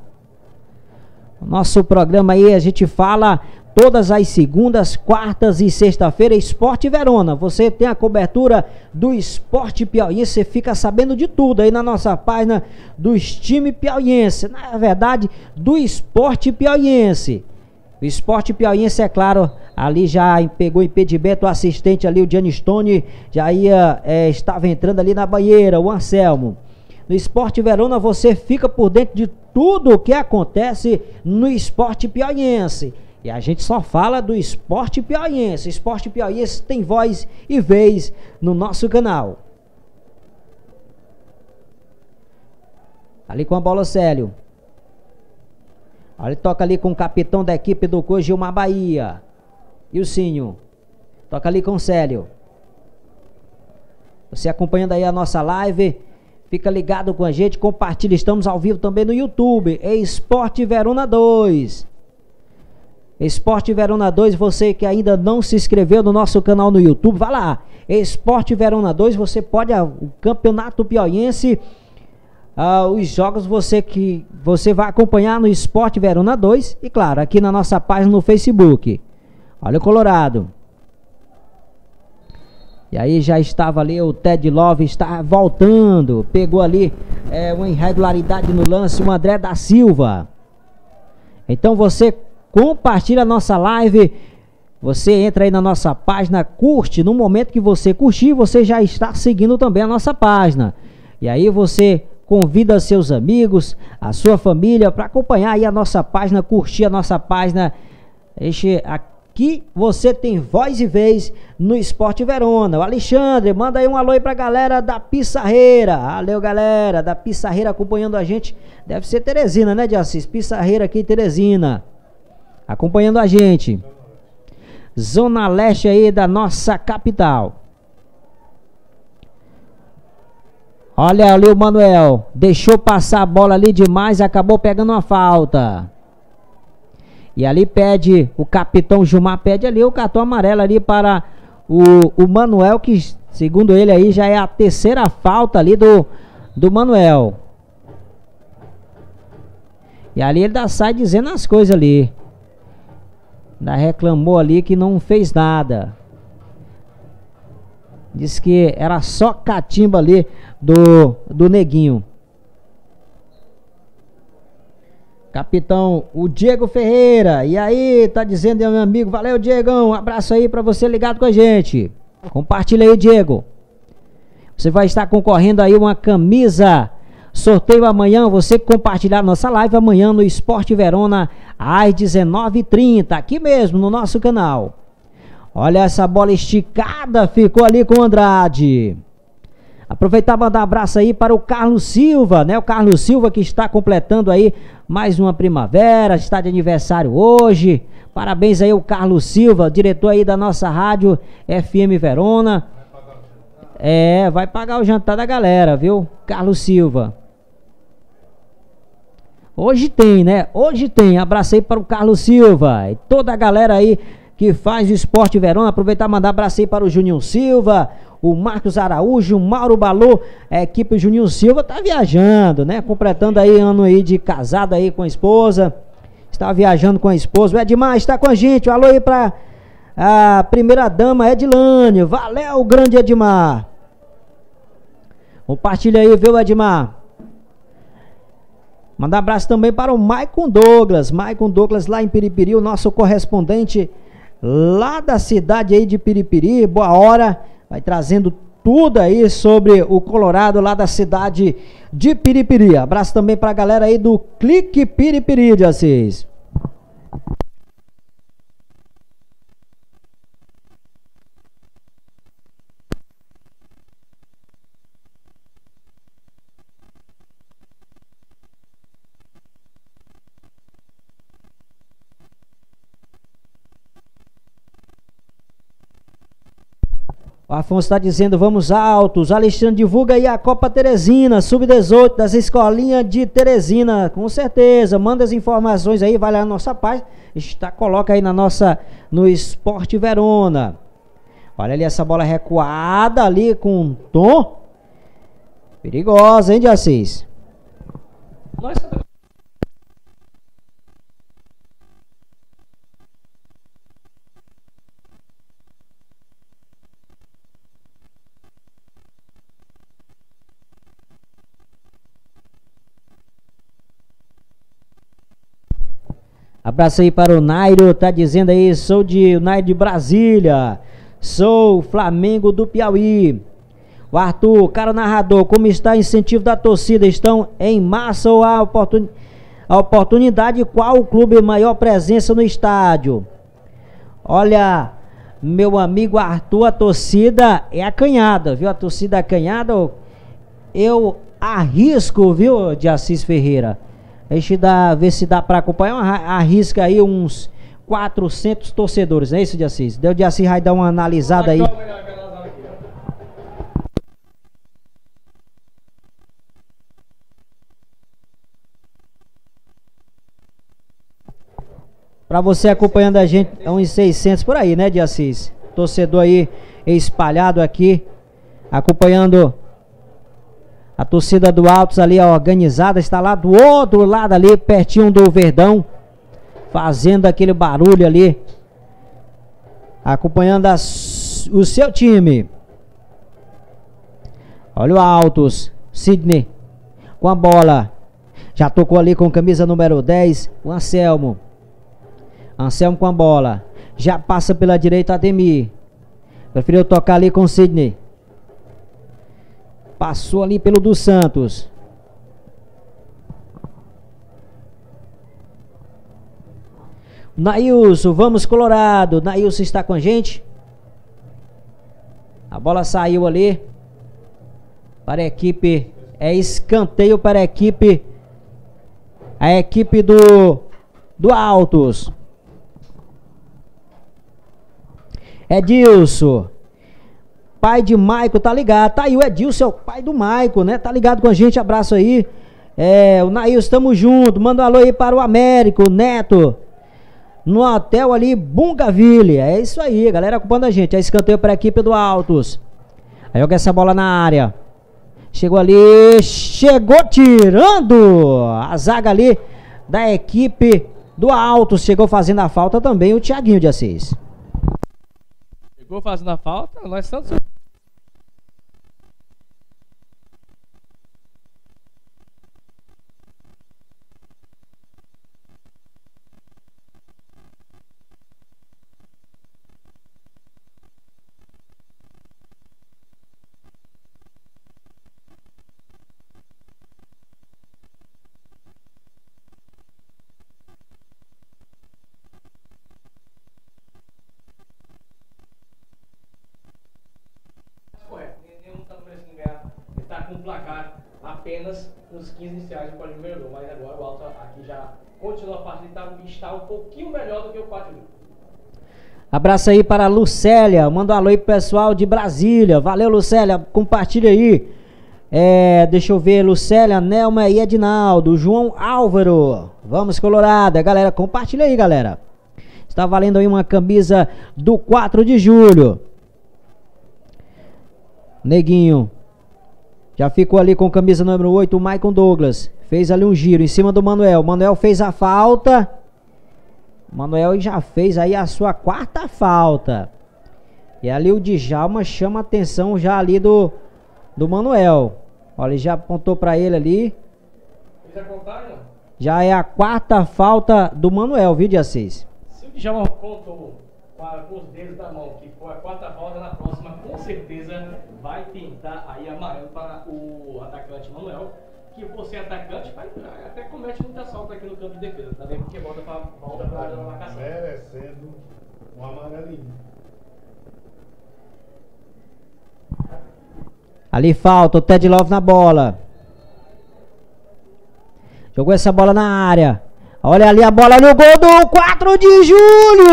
Nosso programa aí a gente fala todas as segundas, quartas e sexta-feira, Esporte Verona. Você tem a cobertura do Esporte Piauiense, você fica sabendo de tudo aí na nossa página do time piauiense. Na verdade, do Esporte Piauiense. O Esporte Piauiense, é claro, ali já pegou impedimento, o assistente ali, o Gianni Stone, já ia, é, estava entrando ali na banheira, o Anselmo. No Esporte Verona você fica por dentro de tudo o que acontece no esporte piauiense. E a gente só fala do esporte piauiense. Esporte piauiense tem voz e vez no nosso canal. Ali com a bola, Célio. Ele toca ali com o capitão da equipe do Cogilmar Bahia. E o Sinho. Toca ali com o Célio. Você acompanhando aí a nossa live. Fica ligado com a gente, compartilha. Estamos ao vivo também no YouTube. Esporte Verona 2. Esporte Verona 2, você que ainda não se inscreveu no nosso canal no YouTube, vá lá. Esporte Verona 2, você pode o Campeonato Piauiense Uh, os jogos você que você vai acompanhar no Esporte Verona 2 e claro, aqui na nossa página no Facebook. Olha o Colorado. E aí já estava ali o Ted Love está voltando, pegou ali é, uma irregularidade no lance, o André da Silva. Então você compartilha a nossa live, você entra aí na nossa página, curte, no momento que você curtir, você já está seguindo também a nossa página. E aí você convida seus amigos, a sua família para acompanhar aí a nossa página, curtir a nossa página. Este aqui você tem voz e vez no Esporte Verona. O Alexandre, manda aí um alô aí pra galera da Pissarreira. Valeu, galera da Pissarreira acompanhando a gente. Deve ser Teresina, né, de Assis? Pissarreira aqui, Teresina. Acompanhando a gente. Zona Leste aí da nossa capital. Olha ali o Manuel. Deixou passar a bola ali demais acabou pegando uma falta. E ali pede, o capitão Gilmar pede ali o cartão amarelo ali para o, o Manuel, que segundo ele aí já é a terceira falta ali do, do Manuel. E ali ele dá, sai dizendo as coisas ali. Ainda reclamou ali que não fez nada. Disse que era só catimba ali do, do Neguinho. Capitão, o Diego Ferreira. E aí, tá dizendo meu amigo, valeu Diegão, um abraço aí para você ligado com a gente. Compartilha aí, Diego. Você vai estar concorrendo aí uma camisa. Sorteio amanhã, você compartilhar nossa live amanhã no Esporte Verona às 19h30, aqui mesmo no nosso canal. Olha essa bola esticada, ficou ali com o Andrade. Aproveitar mandar um abraço aí para o Carlos Silva, né? O Carlos Silva que está completando aí mais uma primavera, está de aniversário hoje. Parabéns aí o Carlos Silva, diretor aí da nossa rádio FM Verona. É, vai pagar o jantar da galera, viu? Carlos Silva. Hoje tem, né? Hoje tem. Abraço aí para o Carlos Silva e toda a galera aí que faz o Esporte Verona. Aproveitar e mandar abraço aí para o Juninho Silva, o Marcos Araújo, o Mauro Balô, a equipe Juninho Silva tá viajando, né? Completando aí ano aí de casado aí com a esposa. Está viajando com a esposa. O Edmar está com a gente. Alô aí para A primeira dama Edilane. Valeu, grande Edmar. Compartilha aí, viu, Edmar? Manda abraço também para o Maicon Douglas. Maicon Douglas lá em Piripiri, o nosso correspondente lá da cidade aí de Piripiri. Boa hora. Vai trazendo tudo aí sobre o Colorado lá da cidade de Piripiri. Abraço também para a galera aí do Clique Piripiri de Assis. Afonso está dizendo, vamos altos. Alexandre divulga aí a Copa Teresina, Sub-18 das escolinhas de Teresina. Com certeza, manda as informações aí, vai lá na nossa página. Está, coloca aí na nossa, no Esporte Verona. Olha ali essa bola recuada ali com um tom. Perigosa, hein, de Assis? Nós Abraço aí para o Nairo, tá dizendo aí, sou de Nairo de Brasília, sou Flamengo do Piauí. O Arthur, cara narrador, como está o incentivo da torcida? Estão em massa ou a, oportun... a oportunidade? Qual o clube maior presença no estádio? Olha, meu amigo Arthur, a torcida é acanhada, viu? A torcida acanhada, eu arrisco, viu, de Assis Ferreira a gente dá, ver se dá para acompanhar, arrisca aí uns 400 torcedores, não é isso, de Assis? Deu de Assis vai dar uma analisada aí. Para você acompanhando a gente, é uns 600 por aí, né, de Assis? Torcedor aí espalhado aqui, acompanhando a torcida do Altos ali organizada está lá do outro lado ali, pertinho do Verdão, fazendo aquele barulho ali, acompanhando as, o seu time. Olha o Altos, Sidney com a bola. Já tocou ali com camisa número 10, o Anselmo. Anselmo com a bola. Já passa pela direita Ademir. Preferiu tocar ali com o Sidney. Passou ali pelo dos Santos. Nailson, vamos Colorado. Nailson está com a gente. A bola saiu ali para a equipe. É escanteio para a equipe. A equipe do do Altos. Edilson pai de Maico, tá ligado? Tá aí o Edilson, é o pai do Maico, né? Tá ligado com a gente, abraço aí. É, o Nail, estamos junto. Manda um alô aí para o Américo, Neto. No hotel ali, Bungaville. É isso aí, galera ocupando a gente. É escanteio para a equipe do Altos. Aí joga essa bola na área. Chegou ali, chegou tirando a zaga ali da equipe do Altos. Chegou fazendo a falta também o Thiaguinho de Assis. Chegou fazendo a falta, nós estamos nos 15 iniciais do Código Vereador, mas agora o Alto aqui já continua a partida, tá, está um pouquinho melhor do que o 4 mil. Abraço aí para a Lucélia, manda um alô aí pro pessoal de Brasília, valeu Lucélia, compartilha aí. É, deixa eu ver, Lucélia, Nelma e Edinaldo, João Álvaro, vamos Colorado, galera, compartilha aí galera. Está valendo aí uma camisa do 4 de julho. Neguinho, já ficou ali com camisa número 8, o Maicon Douglas. Fez ali um giro em cima do Manuel. Manuel fez a falta. Manuel já fez aí a sua quarta falta. E ali o Djalma chama a atenção já ali do, do Manuel. Olha, ele já apontou para ele ali. Já é a quarta falta do Manuel, viu, 6. Se o Djalma contou com os dedos da mão, que foi a quarta falta na próxima, com certeza vai tentar aí amarelo para o atacante Manuel que você atacante vai, até comete muita falta aqui no campo de defesa, tá vendo? Porque volta para volta para a marcação. Merecendo um amarelinho. Ali falta o Ted Love na bola. Jogou essa bola na área. Olha ali a bola no gol do 4 de julho.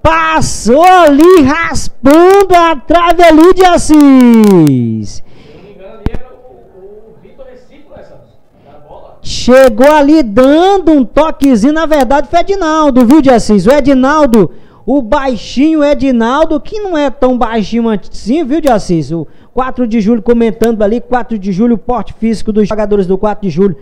Passou ali raspando a trave ali de Assis. Chegou ali dando um toquezinho, na verdade foi Edinaldo, viu de Assis? O Edinaldo, o baixinho Edinaldo, que não é tão baixinho assim, viu de Assis? O 4 de julho comentando ali, 4 de julho, o porte físico dos jogadores do 4 de julho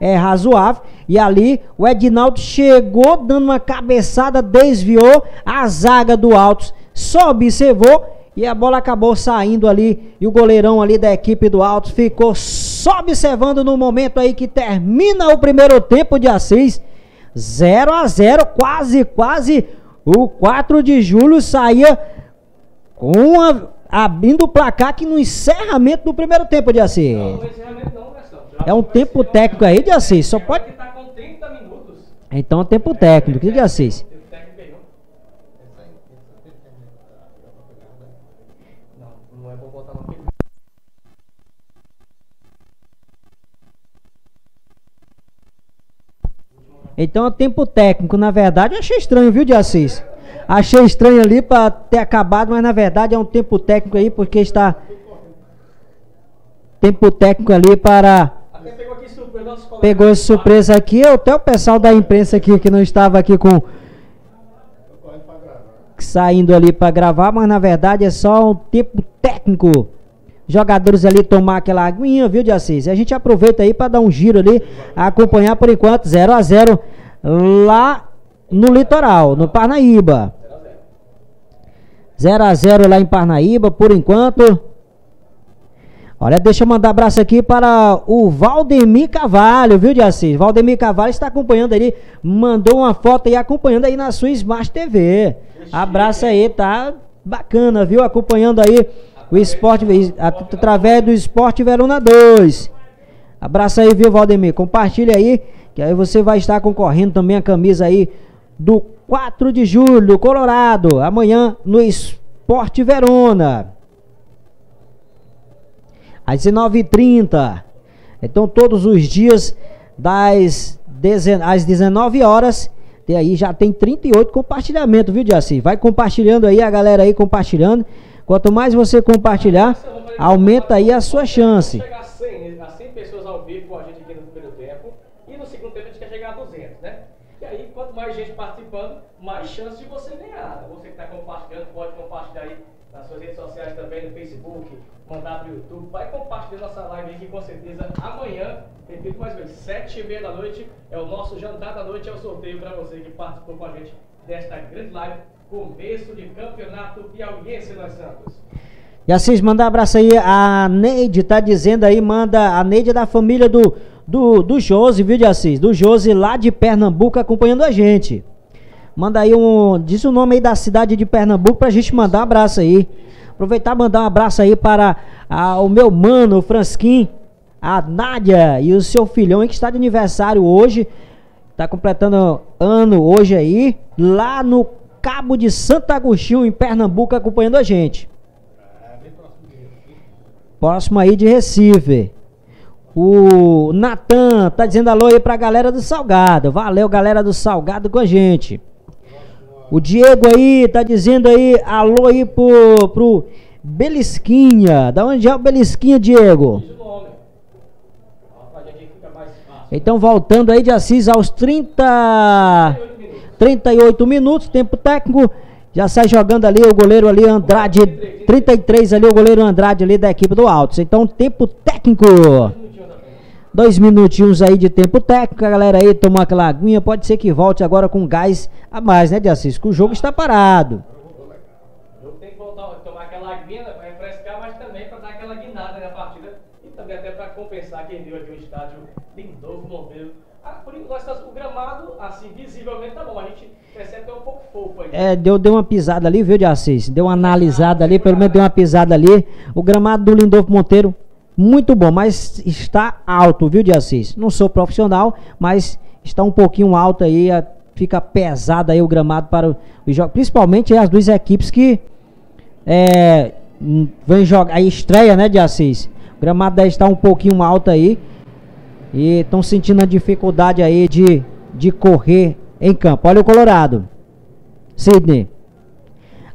é razoável. E ali o Edinaldo chegou dando uma cabeçada, desviou a zaga do Altos, só observou e a bola acabou saindo ali. E o goleirão ali da equipe do Altos ficou só observando no momento aí que termina o primeiro tempo de Assis. 0 a 0 quase, quase. O 4 de julho saía com a, abrindo o placar que no encerramento do primeiro tempo de Assis. Não, no encerramento não. É um tempo técnico aí de Assis. Só pode. Então é tempo técnico. Que de Assis? Então é tempo técnico. Na verdade, eu achei estranho, viu, de Assis? Achei estranho ali para ter acabado, mas na verdade é um tempo técnico aí, porque está. Tempo técnico ali para pegou Pegou surpresa aqui, até o pessoal da imprensa aqui que não estava aqui com saindo ali para gravar, mas na verdade é só um tempo técnico. Jogadores ali tomar aquela aguinha, viu, de Assis? E a gente aproveita aí para dar um giro ali, acompanhar por enquanto 0 a 0 lá no litoral, no Parnaíba. 0 a 0 lá em Parnaíba, por enquanto. Olha, deixa eu mandar abraço aqui para o Valdemir Cavalho, viu, de Assis? Valdemir Cavalho está acompanhando aí, mandou uma foto aí acompanhando aí na sua Smart TV. Abraço aí, tá bacana, viu? Acompanhando aí o esporte, através do Esporte Verona 2. Abraço aí, viu, Valdemir? Compartilha aí, que aí você vai estar concorrendo também a camisa aí do 4 de julho, Colorado, amanhã no Esporte Verona às 19h30. Então, todos os dias, das às 19 horas, e aí já tem 38 compartilhamentos, viu, Jaci? Vai compartilhando aí, a galera aí compartilhando. Quanto mais você compartilhar, aumenta aí a sua chance. Chegar a 100, a 100 pessoas ao vivo com a gente aqui no primeiro tempo. E no segundo tempo a gente quer chegar a 200, né? E aí, quanto mais gente participando, mais chance de você ganhar. Você que está compartilhando, pode compartilhar aí nas suas redes sociais também, no Facebook, mandar pro YouTube. Vai compartilhar nossa live aqui, com certeza amanhã, repito mais uma vez, sete e meia da noite, é o nosso jantar da noite, é o sorteio para você que participou com a gente desta grande live, começo de campeonato piauiense nós Santos. E Assis, manda um abraço aí, a Neide tá dizendo aí, manda, a Neide é da família do, do, do Josi, viu de Assis? Do Josi lá de Pernambuco acompanhando a gente. Manda aí um, diz o nome aí da cidade de Pernambuco pra gente mandar um abraço aí. Aproveitar e mandar um abraço aí para a, o meu mano, o Fransquim, a Nádia e o seu filhão que está de aniversário hoje. Está completando ano hoje aí, lá no Cabo de Santo Agostinho, em Pernambuco, acompanhando a gente. Próximo aí de Recife. O Natan tá dizendo alô aí pra galera do Salgado. Valeu, galera do Salgado com a gente. O Diego aí tá dizendo aí alô aí pro, pro Belisquinha. Da onde é o Belisquinha, Diego? Então voltando aí de Assis aos 30 38 minutos, tempo técnico. Já sai jogando ali o goleiro ali Andrade, 33 ali o goleiro Andrade ali da equipe do Altos. Então tempo técnico. Dois minutinhos aí de tempo técnico, a galera aí tomou aquela aguinha, pode ser que volte agora com gás a mais, né, de Assis? Que o jogo está parado. Jogo tem que voltar, tomar aquela aguinha para refrescar, mas também para dar aquela guinada na partida e também até para compensar quem viu aqui o estádio Lindolfo Monteiro. Ah, por enquanto, o gramado, assim, visivelmente tá bom, a gente percebe que é um pouco fofo aí. É, deu, deu uma pisada ali, viu, de Assis? Deu uma analisada ali, pelo menos deu uma pisada ali. O gramado do Lindolfo Monteiro muito bom, mas está alto, viu, de Assis? Não sou profissional, mas está um pouquinho alto aí, fica pesado aí o gramado para os jogos, principalmente as duas equipes que é, vem jogar, a estreia, né, de Assis? O gramado deve estar um pouquinho alto aí e estão sentindo a dificuldade aí de, de correr em campo. Olha o Colorado. Sidney.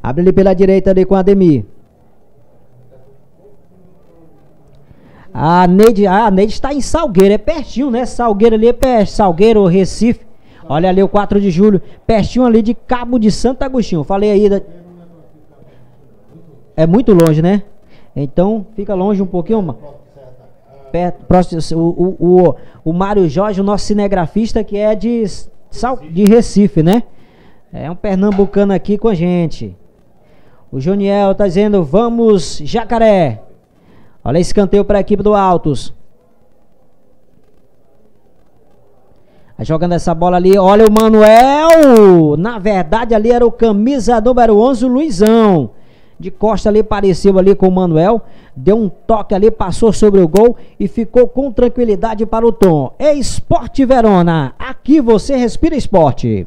Abre ele pela direita ali com a Ademir. A Neide, a Neide está em Salgueiro, é pertinho, né? Salgueiro ali é perto, Salgueiro, Recife. Olha ali o 4 de julho, pertinho ali de Cabo de Santo Agostinho. Falei aí. Da... É muito longe, né? Então fica longe um pouquinho. Perto, próximo, o, o, o, o Mário Jorge, o nosso cinegrafista, que é de, de Recife, né? É um pernambucano aqui com a gente. O Juniel tá dizendo, vamos, Jacaré. Olha escanteio para a equipe do Altos. Jogando essa bola ali, olha o Manuel. Na verdade, ali era o camisa número 11, o Luizão. De costa ali, pareceu ali com o Manuel. Deu um toque ali, passou sobre o gol e ficou com tranquilidade para o Tom. É Esporte Verona. Aqui você respira esporte.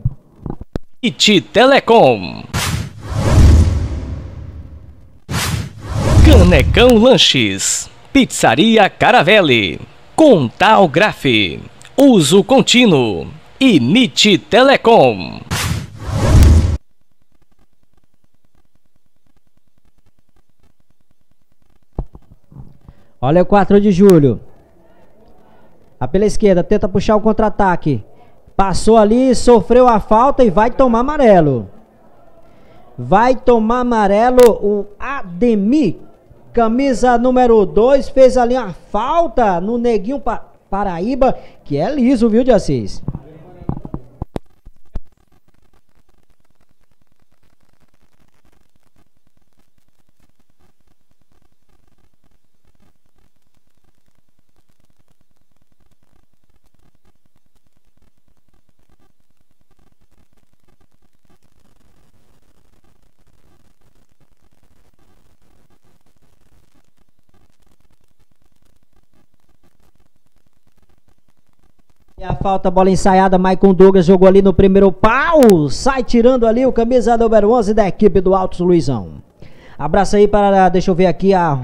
Iti Telecom. Canecão Lanches, Pizzaria Caravelli, Contal Graf, Uso Contínuo e NIT Telecom. Olha o 4 de julho. A pela esquerda, tenta puxar o contra-ataque. Passou ali, sofreu a falta e vai tomar amarelo. Vai tomar amarelo o Ademir Camisa número 2 fez ali uma falta no Neguinho pa Paraíba, que é liso, viu, de Assis? A falta, bola ensaiada, Maicon Douglas jogou ali no primeiro pau, sai tirando ali o camisa número 11 da equipe do Altos Luizão. Abraço aí para, deixa eu ver aqui a...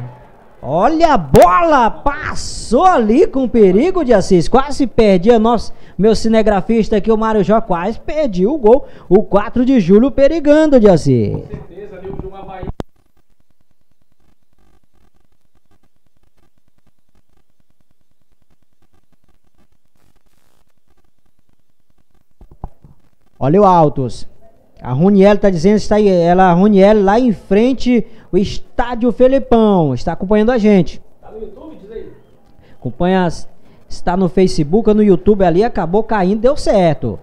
Olha a bola, passou ali com perigo de Assis, quase perdi a nosso, meu cinegrafista aqui, o Mário Jó, quase perdi o gol, o 4 de julho perigando de Assis. Com certeza ali o Bahia Olha o Altos. A Runiel está dizendo está aí, ela a Runiel lá em frente o estádio Felipão, está acompanhando a gente. Está no YouTube, diz aí. Acompanha, está no Facebook, no YouTube ali, acabou caindo, deu certo.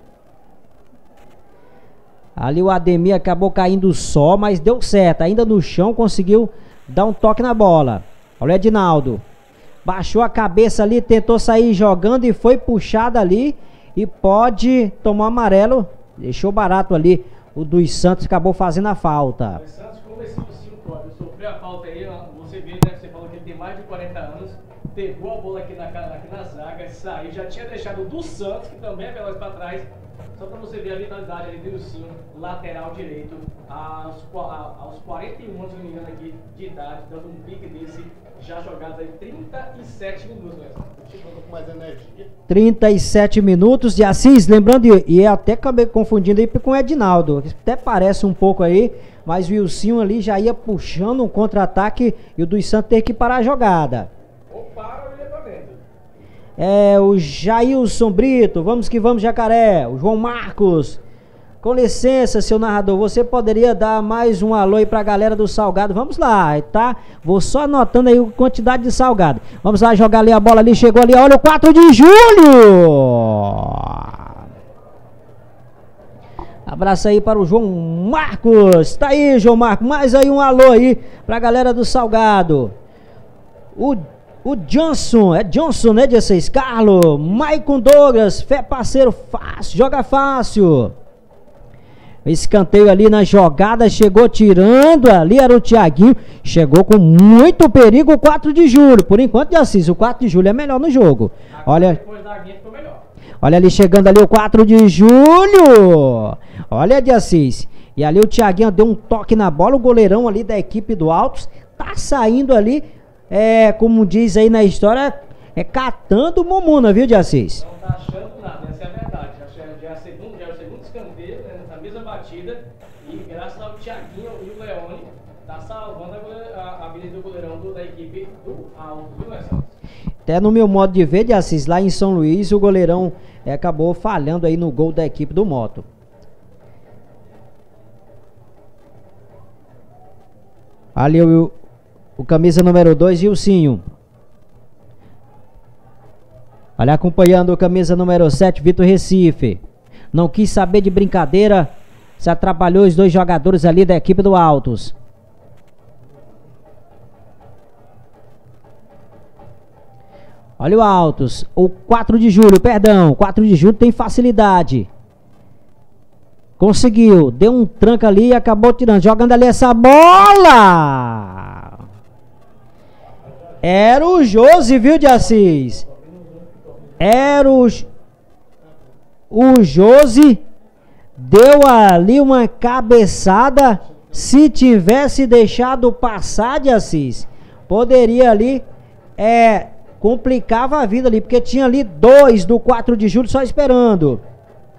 Ali o Ademir acabou caindo só, mas deu certo. Ainda no chão conseguiu dar um toque na bola. Olha o Edinaldo. Baixou a cabeça ali, tentou sair jogando e foi puxado ali. E pode tomar amarelo Deixou barato ali. O dos Santos acabou fazendo a falta. Santos começou sofreu a falta aí. Você vê, né? Você falou que ele tem mais de 40 anos. Pegou a bola aqui na, aqui na zaga, saiu. Já tinha deixado do Santos, que também é veloz para trás. Só para você ver a vitalidade ali do Sim, lateral direito, aos, aos 41 anos, se não me engano, aqui, de idade, dando um pique desse já jogado aí 37 minutos, né? com mais energia. 37 minutos de Assis, lembrando, e até acabei confundindo aí com o Edinaldo, até parece um pouco aí, mas o Wilson ali já ia puxando um contra-ataque e o dos Santos ter que parar a jogada. Ou para o É o Jailson Brito, vamos que vamos Jacaré, o João Marcos. Com licença, seu narrador, você poderia dar mais um alô aí pra galera do Salgado? Vamos lá, tá? Vou só anotando aí a quantidade de salgado. Vamos lá jogar ali a bola ali, chegou ali, olha o 4 de julho! Abraço aí para o João Marcos. Tá aí, João Marcos. Mais aí um alô aí pra galera do Salgado. O, o Johnson, é Johnson, né, 16? Carlos, Maicon Douglas, fé parceiro, fácil, joga fácil. Escanteio ali na jogada, chegou tirando ali, era o Thiaguinho. Chegou com muito perigo o 4 de julho. Por enquanto, de Assis, o 4 de julho é melhor no jogo. Olha. Olha ali chegando ali o 4 de julho. Olha de Assis. E ali o Thiaguinho deu um toque na bola. O goleirão ali da equipe do Altos tá saindo ali, é, como diz aí na história, é catando Momuna, viu, de Assis? Não tá achando nada, essa é a verdade. Já, é, já é o segundo escanteio, né, na mesma batida. E graças ao Thiaguinho e o Leone, tá salvando a, a, a vida do goleirão do, da equipe do Alto, viu, Marcelo? Até no meu modo de ver de Assis, lá em São Luís, o goleirão é, acabou falhando aí no gol da equipe do Moto. Ali o, o camisa número 2, Gilcinho. Olha, acompanhando o camisa número 7, Vitor Recife. Não quis saber de brincadeira. Se atrapalhou os dois jogadores ali da equipe do Altos. Olha o Altos. O 4 de julho, perdão. 4 de julho tem facilidade. Conseguiu. Deu um tranco ali e acabou tirando. Jogando ali essa bola. Era o Josi, viu, de Assis? Era o, o Josi. Deu ali uma cabeçada. Se tivesse deixado passar de Assis, poderia ali é, complicava a vida ali, porque tinha ali dois do 4 de julho só esperando.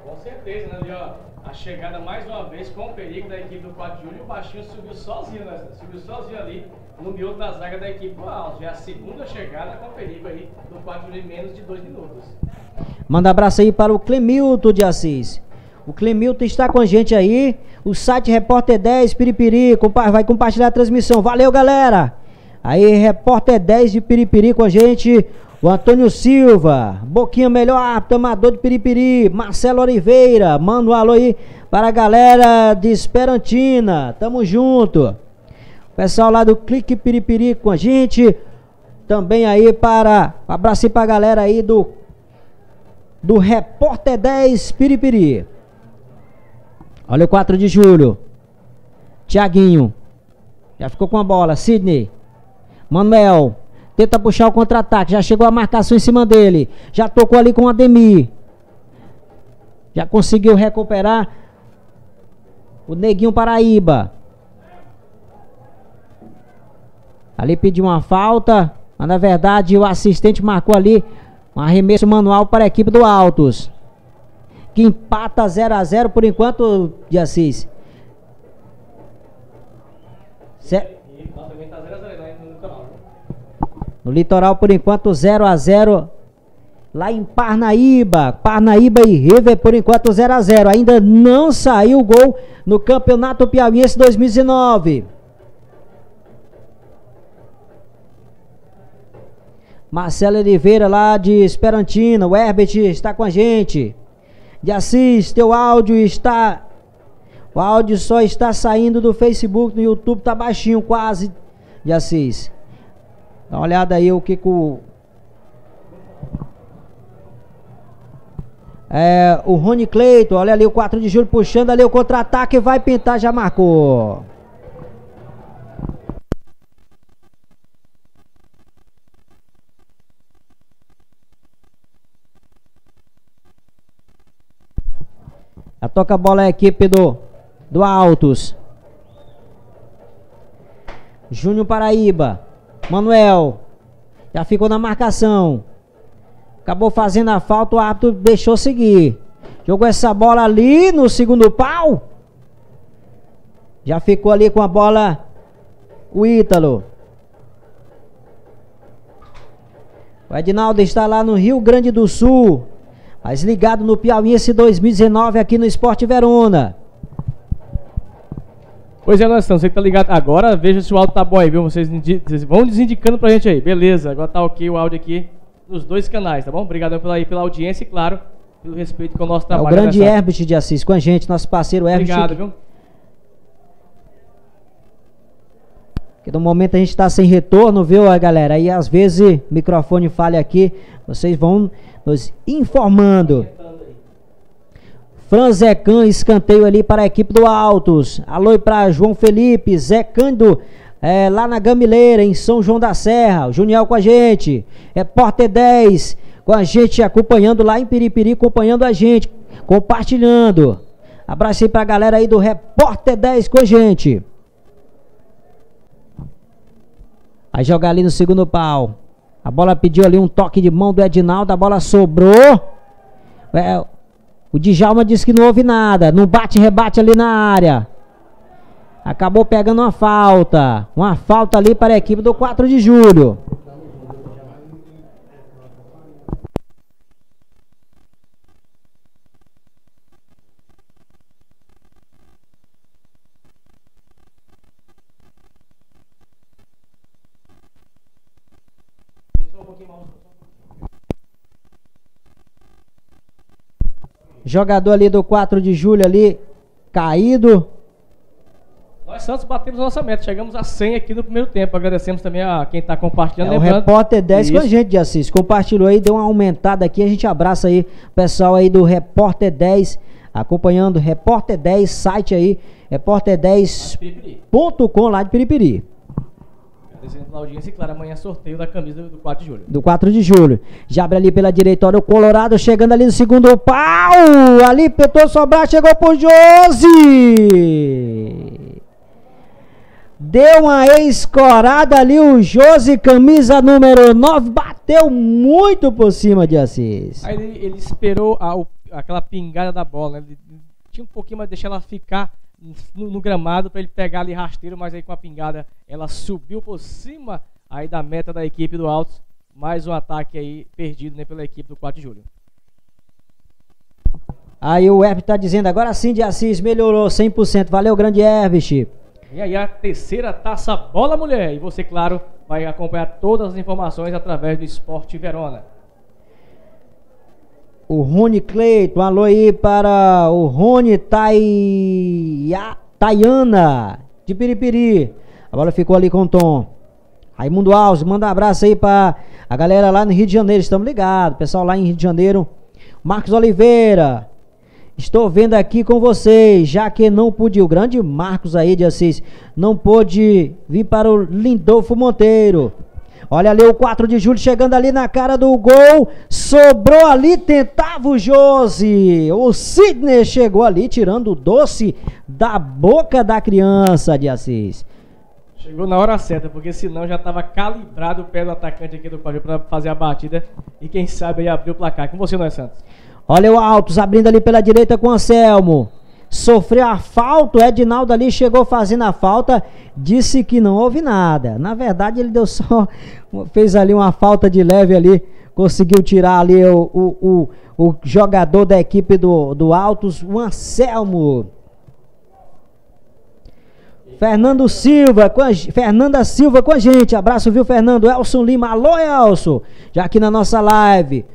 Com certeza, né, ali, ó, a chegada mais uma vez com o perigo da equipe do 4 de julho, o Baixinho subiu sozinho, né? Subiu sozinho ali no miolo da zaga da equipe Alto. É a segunda chegada com perigo aí do 4 de menos de dois minutos. Manda abraço aí para o Clemilton de Assis. O Clemilton está com a gente aí. O site Repórter 10 Piripiri vai compartilhar a transmissão. Valeu, galera! Aí, repórter 10 de Piripiri com a gente. O Antônio Silva, Boquinha Melhor Apto, Amador de Piripiri, Marcelo Oliveira, manda um alô aí para a galera de Esperantina, tamo junto. Pessoal lá do Clique Piripiri com a gente, também aí para, abraço para a galera aí do, do Repórter 10 Piripiri. Olha o 4 de julho, Tiaguinho, já ficou com a bola, Sidney. Manuel. Tenta puxar o contra-ataque. Já chegou a marcação em cima dele. Já tocou ali com o Ademir. Já conseguiu recuperar o Neguinho Paraíba. Ali pediu uma falta. Mas na verdade o assistente marcou ali um arremesso manual para a equipe do Altos. Que empata 0 a 0 por enquanto, de Assis. No litoral, por enquanto, 0 a 0 Lá em Parnaíba. Parnaíba e River, por enquanto, 0 a 0 Ainda não saiu o gol no Campeonato Piauiense 2019. Marcelo Oliveira, lá de Esperantina. O Herbert está com a gente. De Assis, teu áudio está. O áudio só está saindo do Facebook, no YouTube tá baixinho quase. De Assis. Dá uma olhada aí o que, o. É, o Rony Cleiton, olha ali o 4 de julho puxando ali o contra-ataque, vai pintar, já marcou. A toca a bola é a equipe do, do Altos. Júnior Paraíba. Manuel. Já ficou na marcação. Acabou fazendo a falta, o árbitro deixou seguir. Jogou essa bola ali no segundo pau. Já ficou ali com a bola o Ítalo. O Edinaldo está lá no Rio Grande do Sul. Mas ligado no Piauiense 2019 aqui no Esporte Verona. Pois é, nós estamos. Você que tá ligado agora, veja se o áudio tá bom aí, viu? Vocês, vocês vão desindicando pra gente aí. Beleza, agora tá ok o áudio aqui nos dois canais, tá bom? Obrigado pela, pela audiência e, claro, pelo respeito com o nosso trabalho. É o grande nessa... Herbert de Assis com a gente, nosso parceiro Herbert. Obrigado, viu? Que no momento a gente está sem retorno, viu, galera? Aí às vezes o microfone falha aqui, vocês vão nos informando. Franz Zecan, escanteio ali para a equipe do Altos. Alô para João Felipe, Zé Cândido, é, lá na Gamileira, em São João da Serra. O Juniel com a gente. Repórter 10, com a gente acompanhando lá em Piripiri, acompanhando a gente, compartilhando. Abraço aí pra galera aí do Repórter 10 com a gente. Aí jogar ali no segundo pau. A bola pediu ali um toque de mão do Edinaldo, a bola sobrou. É, o Djalma disse que não houve nada. Não bate-rebate ali na área. Acabou pegando uma falta. Uma falta ali para a equipe do 4 de julho. Jogador ali do 4 de julho ali, caído. Nós Santos batemos nossa meta, chegamos a 100 aqui no primeiro tempo. Agradecemos também a quem está compartilhando. É, o repórter 10 Isso. com a gente de Assis. Compartilhou aí, deu uma aumentada aqui. A gente abraça aí o pessoal aí do Repórter 10, acompanhando Repórter 10, site aí, repórter10.com lá de Piripiri. Agradecendo pela audiência e, claro, amanhã sorteio da camisa do 4 de julho. Do 4 de julho. Já abre ali pela direita, olha o Colorado chegando ali no segundo pau. Ali tentou sobrar, chegou pro Josi. Deu uma escorada ali o Josi, camisa número 9, bateu muito por cima de Assis. Aí ele, ele esperou a, aquela pingada da bola, né? Ele tinha um pouquinho, mas deixar ela ficar no, no gramado para ele pegar ali rasteiro, mas aí com a pingada ela subiu por cima aí da meta da equipe do Altos. Mais um ataque aí perdido né, pela equipe do 4 de julho. Aí o Herbert tá dizendo, agora sim de Assis melhorou 100%. Valeu, grande Herbert. E aí a terceira taça bola mulher. E você, claro, vai acompanhar todas as informações através do Esporte Verona o Rony Cleiton, alô aí para o Rony Tayana, de Piripiri. A bola ficou ali com o Tom. Raimundo Alves, manda um abraço aí para a galera lá no Rio de Janeiro, estamos ligados. Pessoal lá em Rio de Janeiro. Marcos Oliveira, estou vendo aqui com vocês, já que não pude, o grande Marcos aí de Assis, não pôde vir para o Lindolfo Monteiro. Olha ali o 4 de julho chegando ali na cara do gol. Sobrou ali, tentava o Josi. O Sidney chegou ali tirando o doce da boca da criança de Assis. Chegou na hora certa, porque senão já estava calibrado o pé do atacante aqui do Pajé para fazer a batida e quem sabe aí abrir o placar. Com você, não é Santos? Olha o Altos abrindo ali pela direita com o Anselmo sofreu a falta, o Edinaldo ali chegou fazendo a falta, disse que não houve nada. Na verdade, ele deu só, fez ali uma falta de leve ali, conseguiu tirar ali o, o, o, o jogador da equipe do, do Altos, o Anselmo. Fernando Silva, com a, Fernanda Silva com a gente. Abraço, viu, Fernando? Elson Lima. Alô, Elson. Já aqui na nossa live.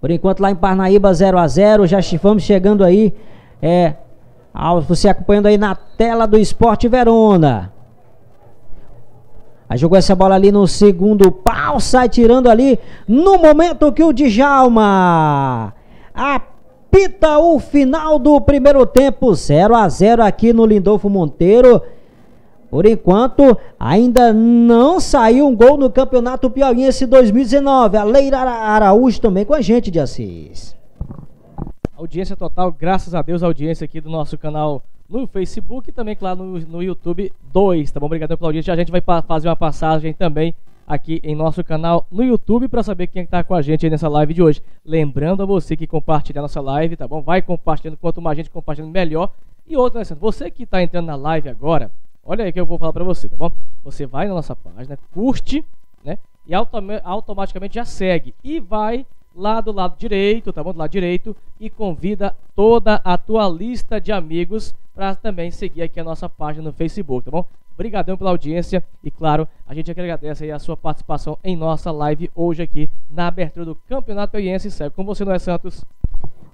Por enquanto lá em Parnaíba 0 a 0 já vamos chegando aí. É, você acompanhando aí na tela do Esporte Verona. Aí jogou essa bola ali no segundo pau, sai tirando ali no momento que o Djalma apita o final do primeiro tempo, 0 a 0 aqui no Lindolfo Monteiro. Por enquanto, ainda não saiu um gol no Campeonato Piauiense 2019. A Leira Araújo também com a gente de Assis. Audiência total, graças a Deus, a audiência aqui do nosso canal no Facebook e também, claro, no, no YouTube 2, tá bom? Obrigado pela audiência. A gente vai fazer uma passagem também aqui em nosso canal no YouTube para saber quem está com a gente nessa live de hoje. Lembrando a você que compartilha nossa live, tá bom? Vai compartilhando, quanto mais gente compartilhando, melhor. E outra, você que está entrando na live agora, Olha aí que eu vou falar para você, tá bom? Você vai na nossa página, curte, né? e automaticamente já segue. E vai lá do lado direito, tá bom? Do lado direito e convida toda a tua lista de amigos para também seguir aqui a nossa página no Facebook, tá bom? Obrigadão pela audiência e claro, a gente agradece aí a sua participação em nossa live hoje aqui na abertura do Campeonato Piauiense. Segue com você, não é Santos?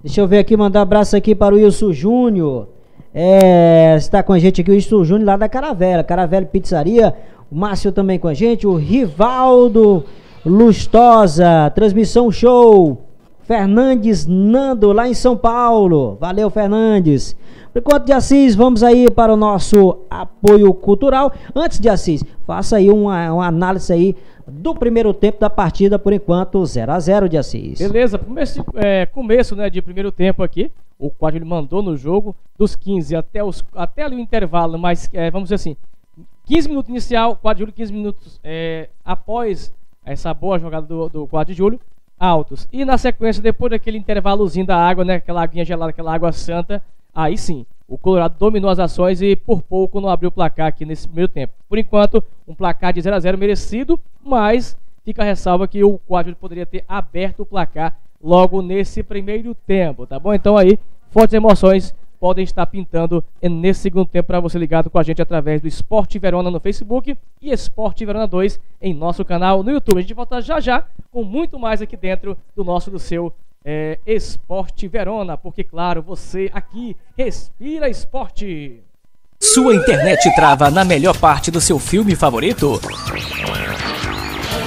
Deixa eu ver aqui, mandar um abraço aqui para o Wilson Júnior. É, está com a gente aqui o Wilson Júnior lá da Caravela, Caravela Pizzaria. O Márcio também com a gente, o Rivaldo Lustosa, transmissão show. Fernandes Nando, lá em São Paulo. Valeu, Fernandes. Por enquanto de Assis, vamos aí para o nosso apoio cultural. Antes de Assis, faça aí uma, uma análise aí do primeiro tempo da partida, por enquanto 0 a 0 de Assis. Beleza, começo, é, começo né, de primeiro tempo aqui. O quadro ele mandou no jogo dos 15 até, os, até ali o intervalo, mas é, vamos dizer assim, 15 minutos inicial, 4 de julho, 15 minutos é, após essa boa jogada do, do 4 de julho, altos. E na sequência, depois daquele intervalozinho da água, né, aquela aguinha gelada, aquela água santa, aí sim, o Colorado dominou as ações e por pouco não abriu o placar aqui nesse primeiro tempo. Por enquanto, um placar de 0 a 0 merecido, mas fica a ressalva que o 4 poderia ter aberto o placar logo nesse primeiro tempo, tá bom? Então aí, fortes emoções podem estar pintando nesse segundo tempo para você ligado com a gente através do Esporte Verona no Facebook e Esporte Verona 2 em nosso canal no YouTube. A gente volta já já com muito mais aqui dentro do nosso, do seu é, Esporte Verona, porque claro, você aqui respira esporte. Sua internet trava na melhor parte do seu filme favorito?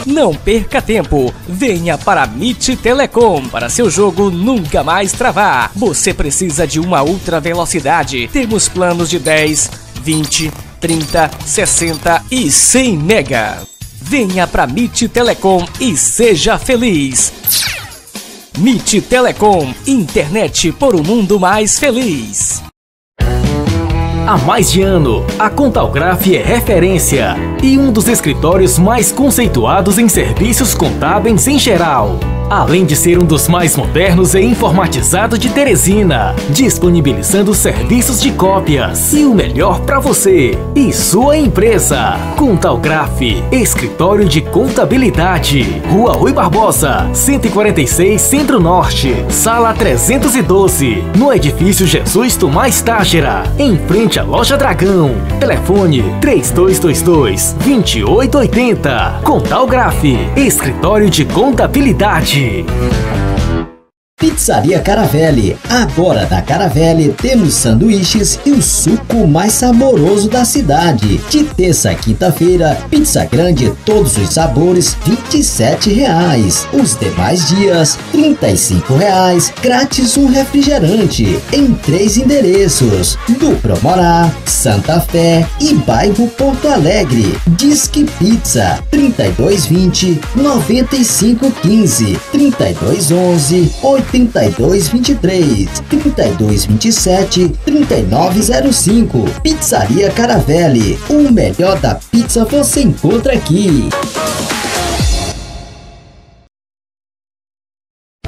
Não perca tempo. Venha para a MIT Telecom para seu jogo nunca mais travar. Você precisa de uma ultra velocidade. Temos planos de 10, 20, 30, 60 e 100 mega. Venha para MIT Telecom e seja feliz. MIT Telecom, internet por um mundo mais feliz. Há mais de ano, a Contalgraf é referência e um dos escritórios mais conceituados em serviços contábeis em geral além de ser um dos mais modernos e informatizados de Teresina, disponibilizando serviços de cópias e o melhor para você e sua empresa. Contalgraf, escritório de contabilidade, Rua Rui Barbosa, 146 Centro-Norte, sala 312, no edifício Jesus Tomás Tágera, em frente à loja Dragão. Telefone 3222 2880. Contalgraf, escritório de contabilidade. Energy. Pizzaria Caravelli. Agora da Caravelli temos sanduíches e o suco mais saboroso da cidade. De terça a quinta-feira, pizza grande todos os sabores, R$ reais. Os demais dias, R$ reais. Grátis um refrigerante em três endereços: do Promorá, Santa Fé e bairro Porto Alegre. Disque Pizza 3220 9515 3211 8 3223 3227 3905. Pizzaria Caravelli. O melhor da pizza você encontra aqui.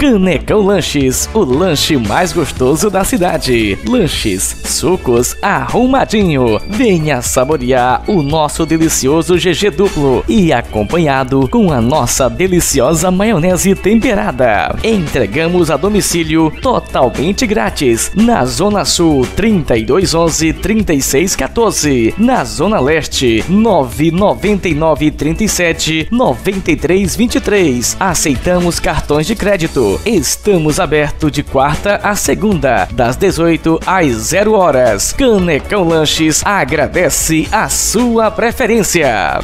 Canecão Lanches, o lanche mais gostoso da cidade. Lanches, sucos, arrumadinho. Venha saborear o nosso delicioso GG duplo e acompanhado com a nossa deliciosa maionese temperada. Entregamos a domicílio totalmente grátis na Zona Sul 3211 3614, na Zona Leste 999 37 9323. Aceitamos cartões de crédito Estamos abertos de quarta a segunda, das 18 às 0 horas. Canecão Lanches agradece a sua preferência.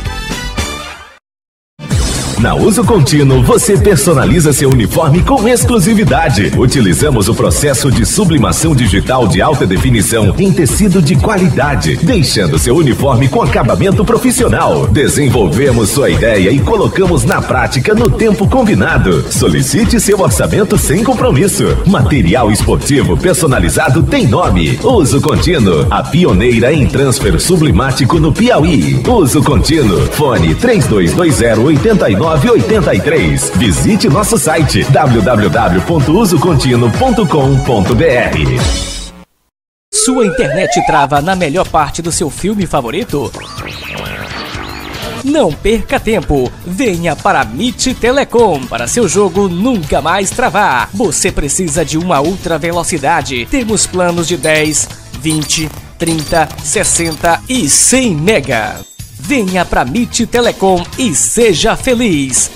Na Uso Contínuo, você personaliza seu uniforme com exclusividade. Utilizamos o processo de sublimação digital de alta definição em tecido de qualidade, deixando seu uniforme com acabamento profissional. Desenvolvemos sua ideia e colocamos na prática no tempo combinado. Solicite seu orçamento sem compromisso. Material esportivo personalizado tem nome. Uso Contínuo, a pioneira em transfer sublimático no Piauí. Uso Contínuo, fone 3220 89 983. Visite nosso site www.usocontínuo.com.br. Sua internet trava na melhor parte do seu filme favorito? Não perca tempo. Venha para a MIT Telecom para seu jogo nunca mais travar. Você precisa de uma ultra velocidade. Temos planos de 10, 20, 30, 60 e 100 mega. Venha para MIT Telecom e seja feliz.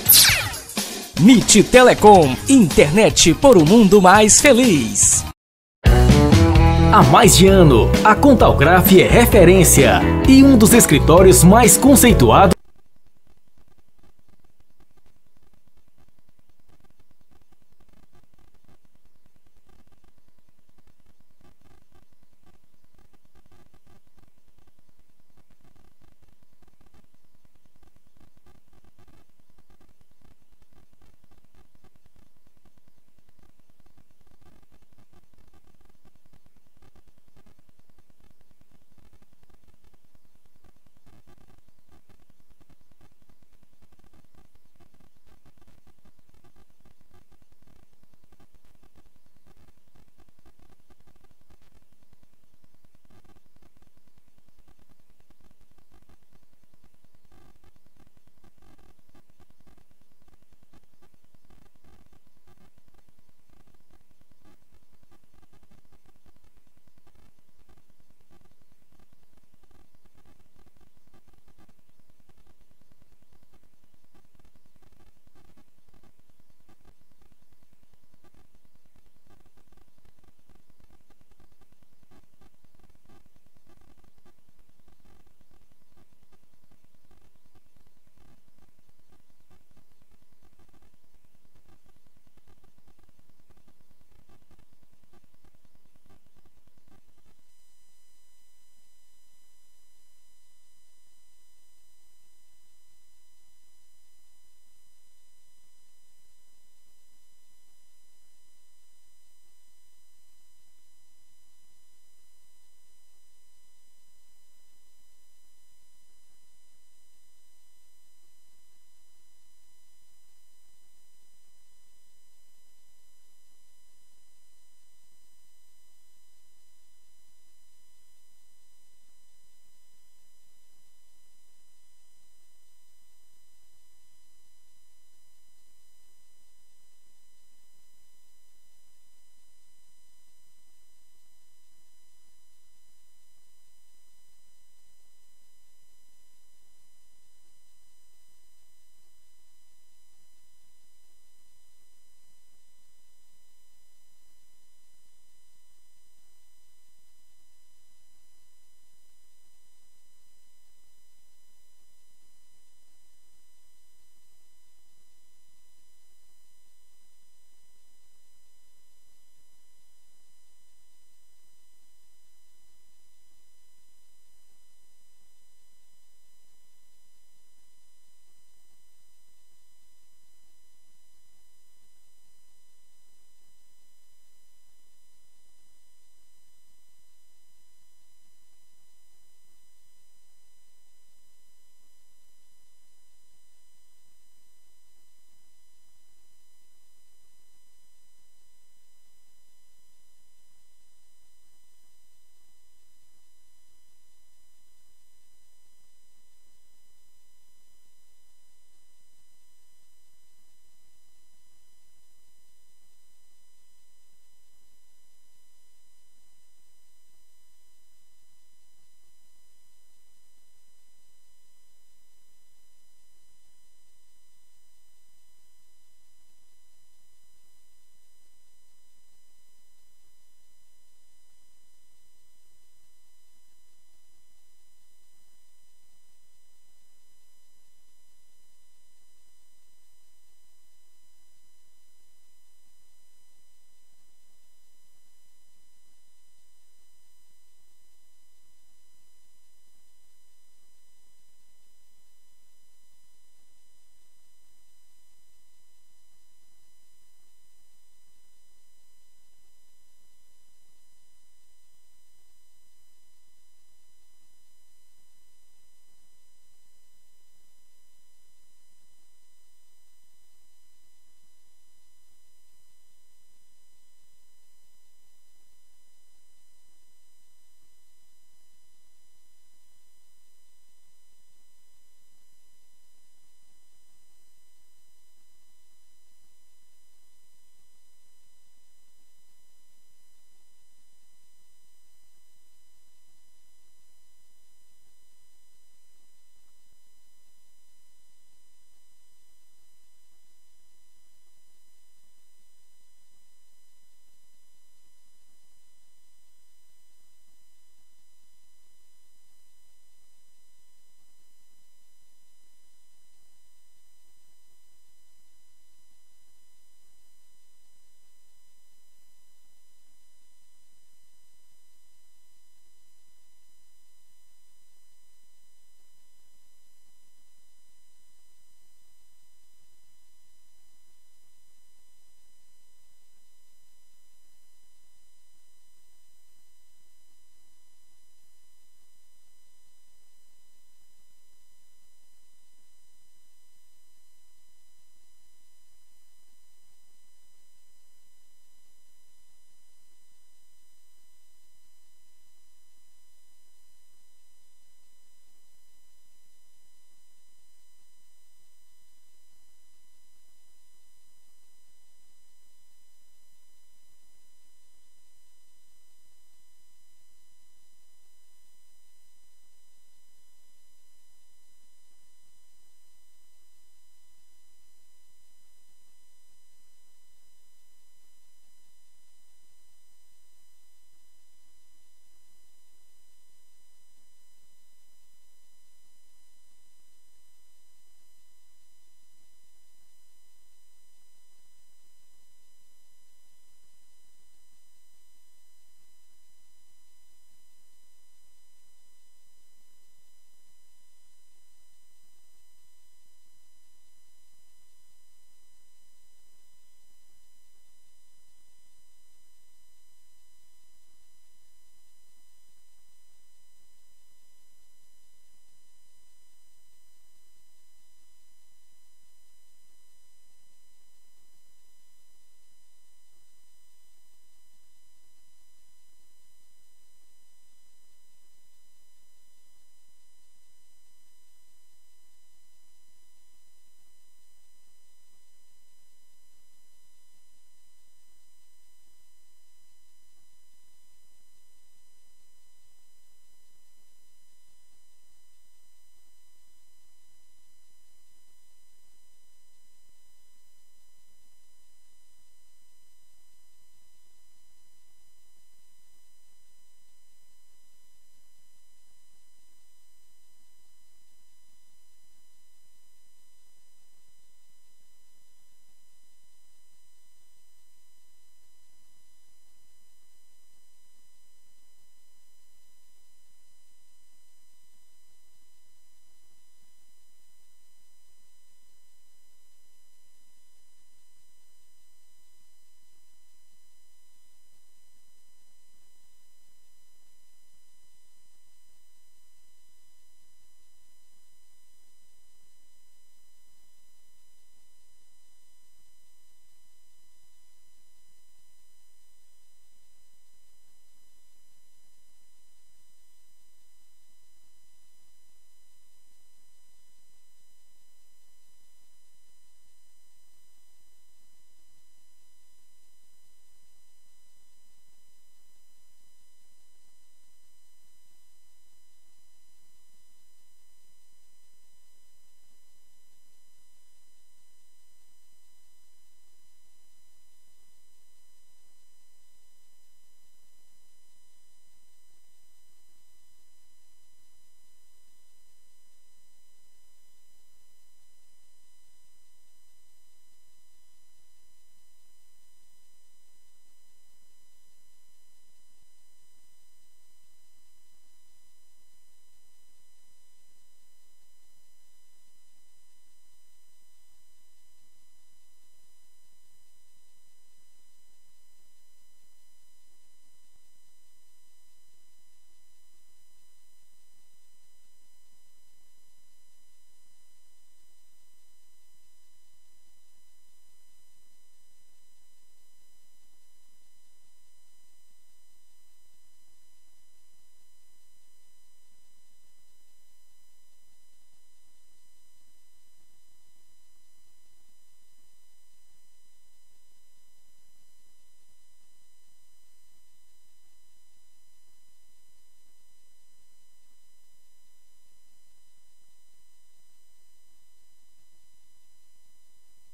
MIT Telecom, internet por um mundo mais feliz. Há mais de ano, a Contalgraf é referência e um dos escritórios mais conceituados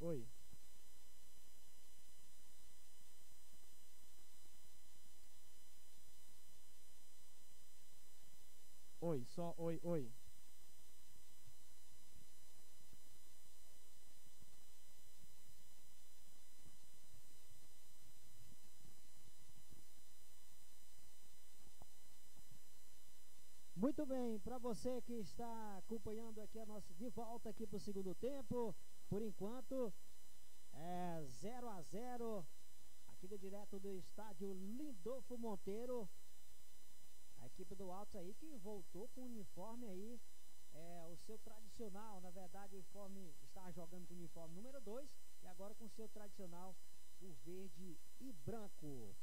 Oi, oi. Só oi, oi. Muito bem, para você que está acompanhando aqui a nossa de volta aqui para o segundo tempo, por enquanto é 0 a 0 aqui do direto do estádio Lindolfo Monteiro. A equipe do Altos aí que voltou com o uniforme aí, é, o seu tradicional, na verdade o uniforme está jogando com o uniforme número 2 e agora com o seu tradicional, o verde e branco.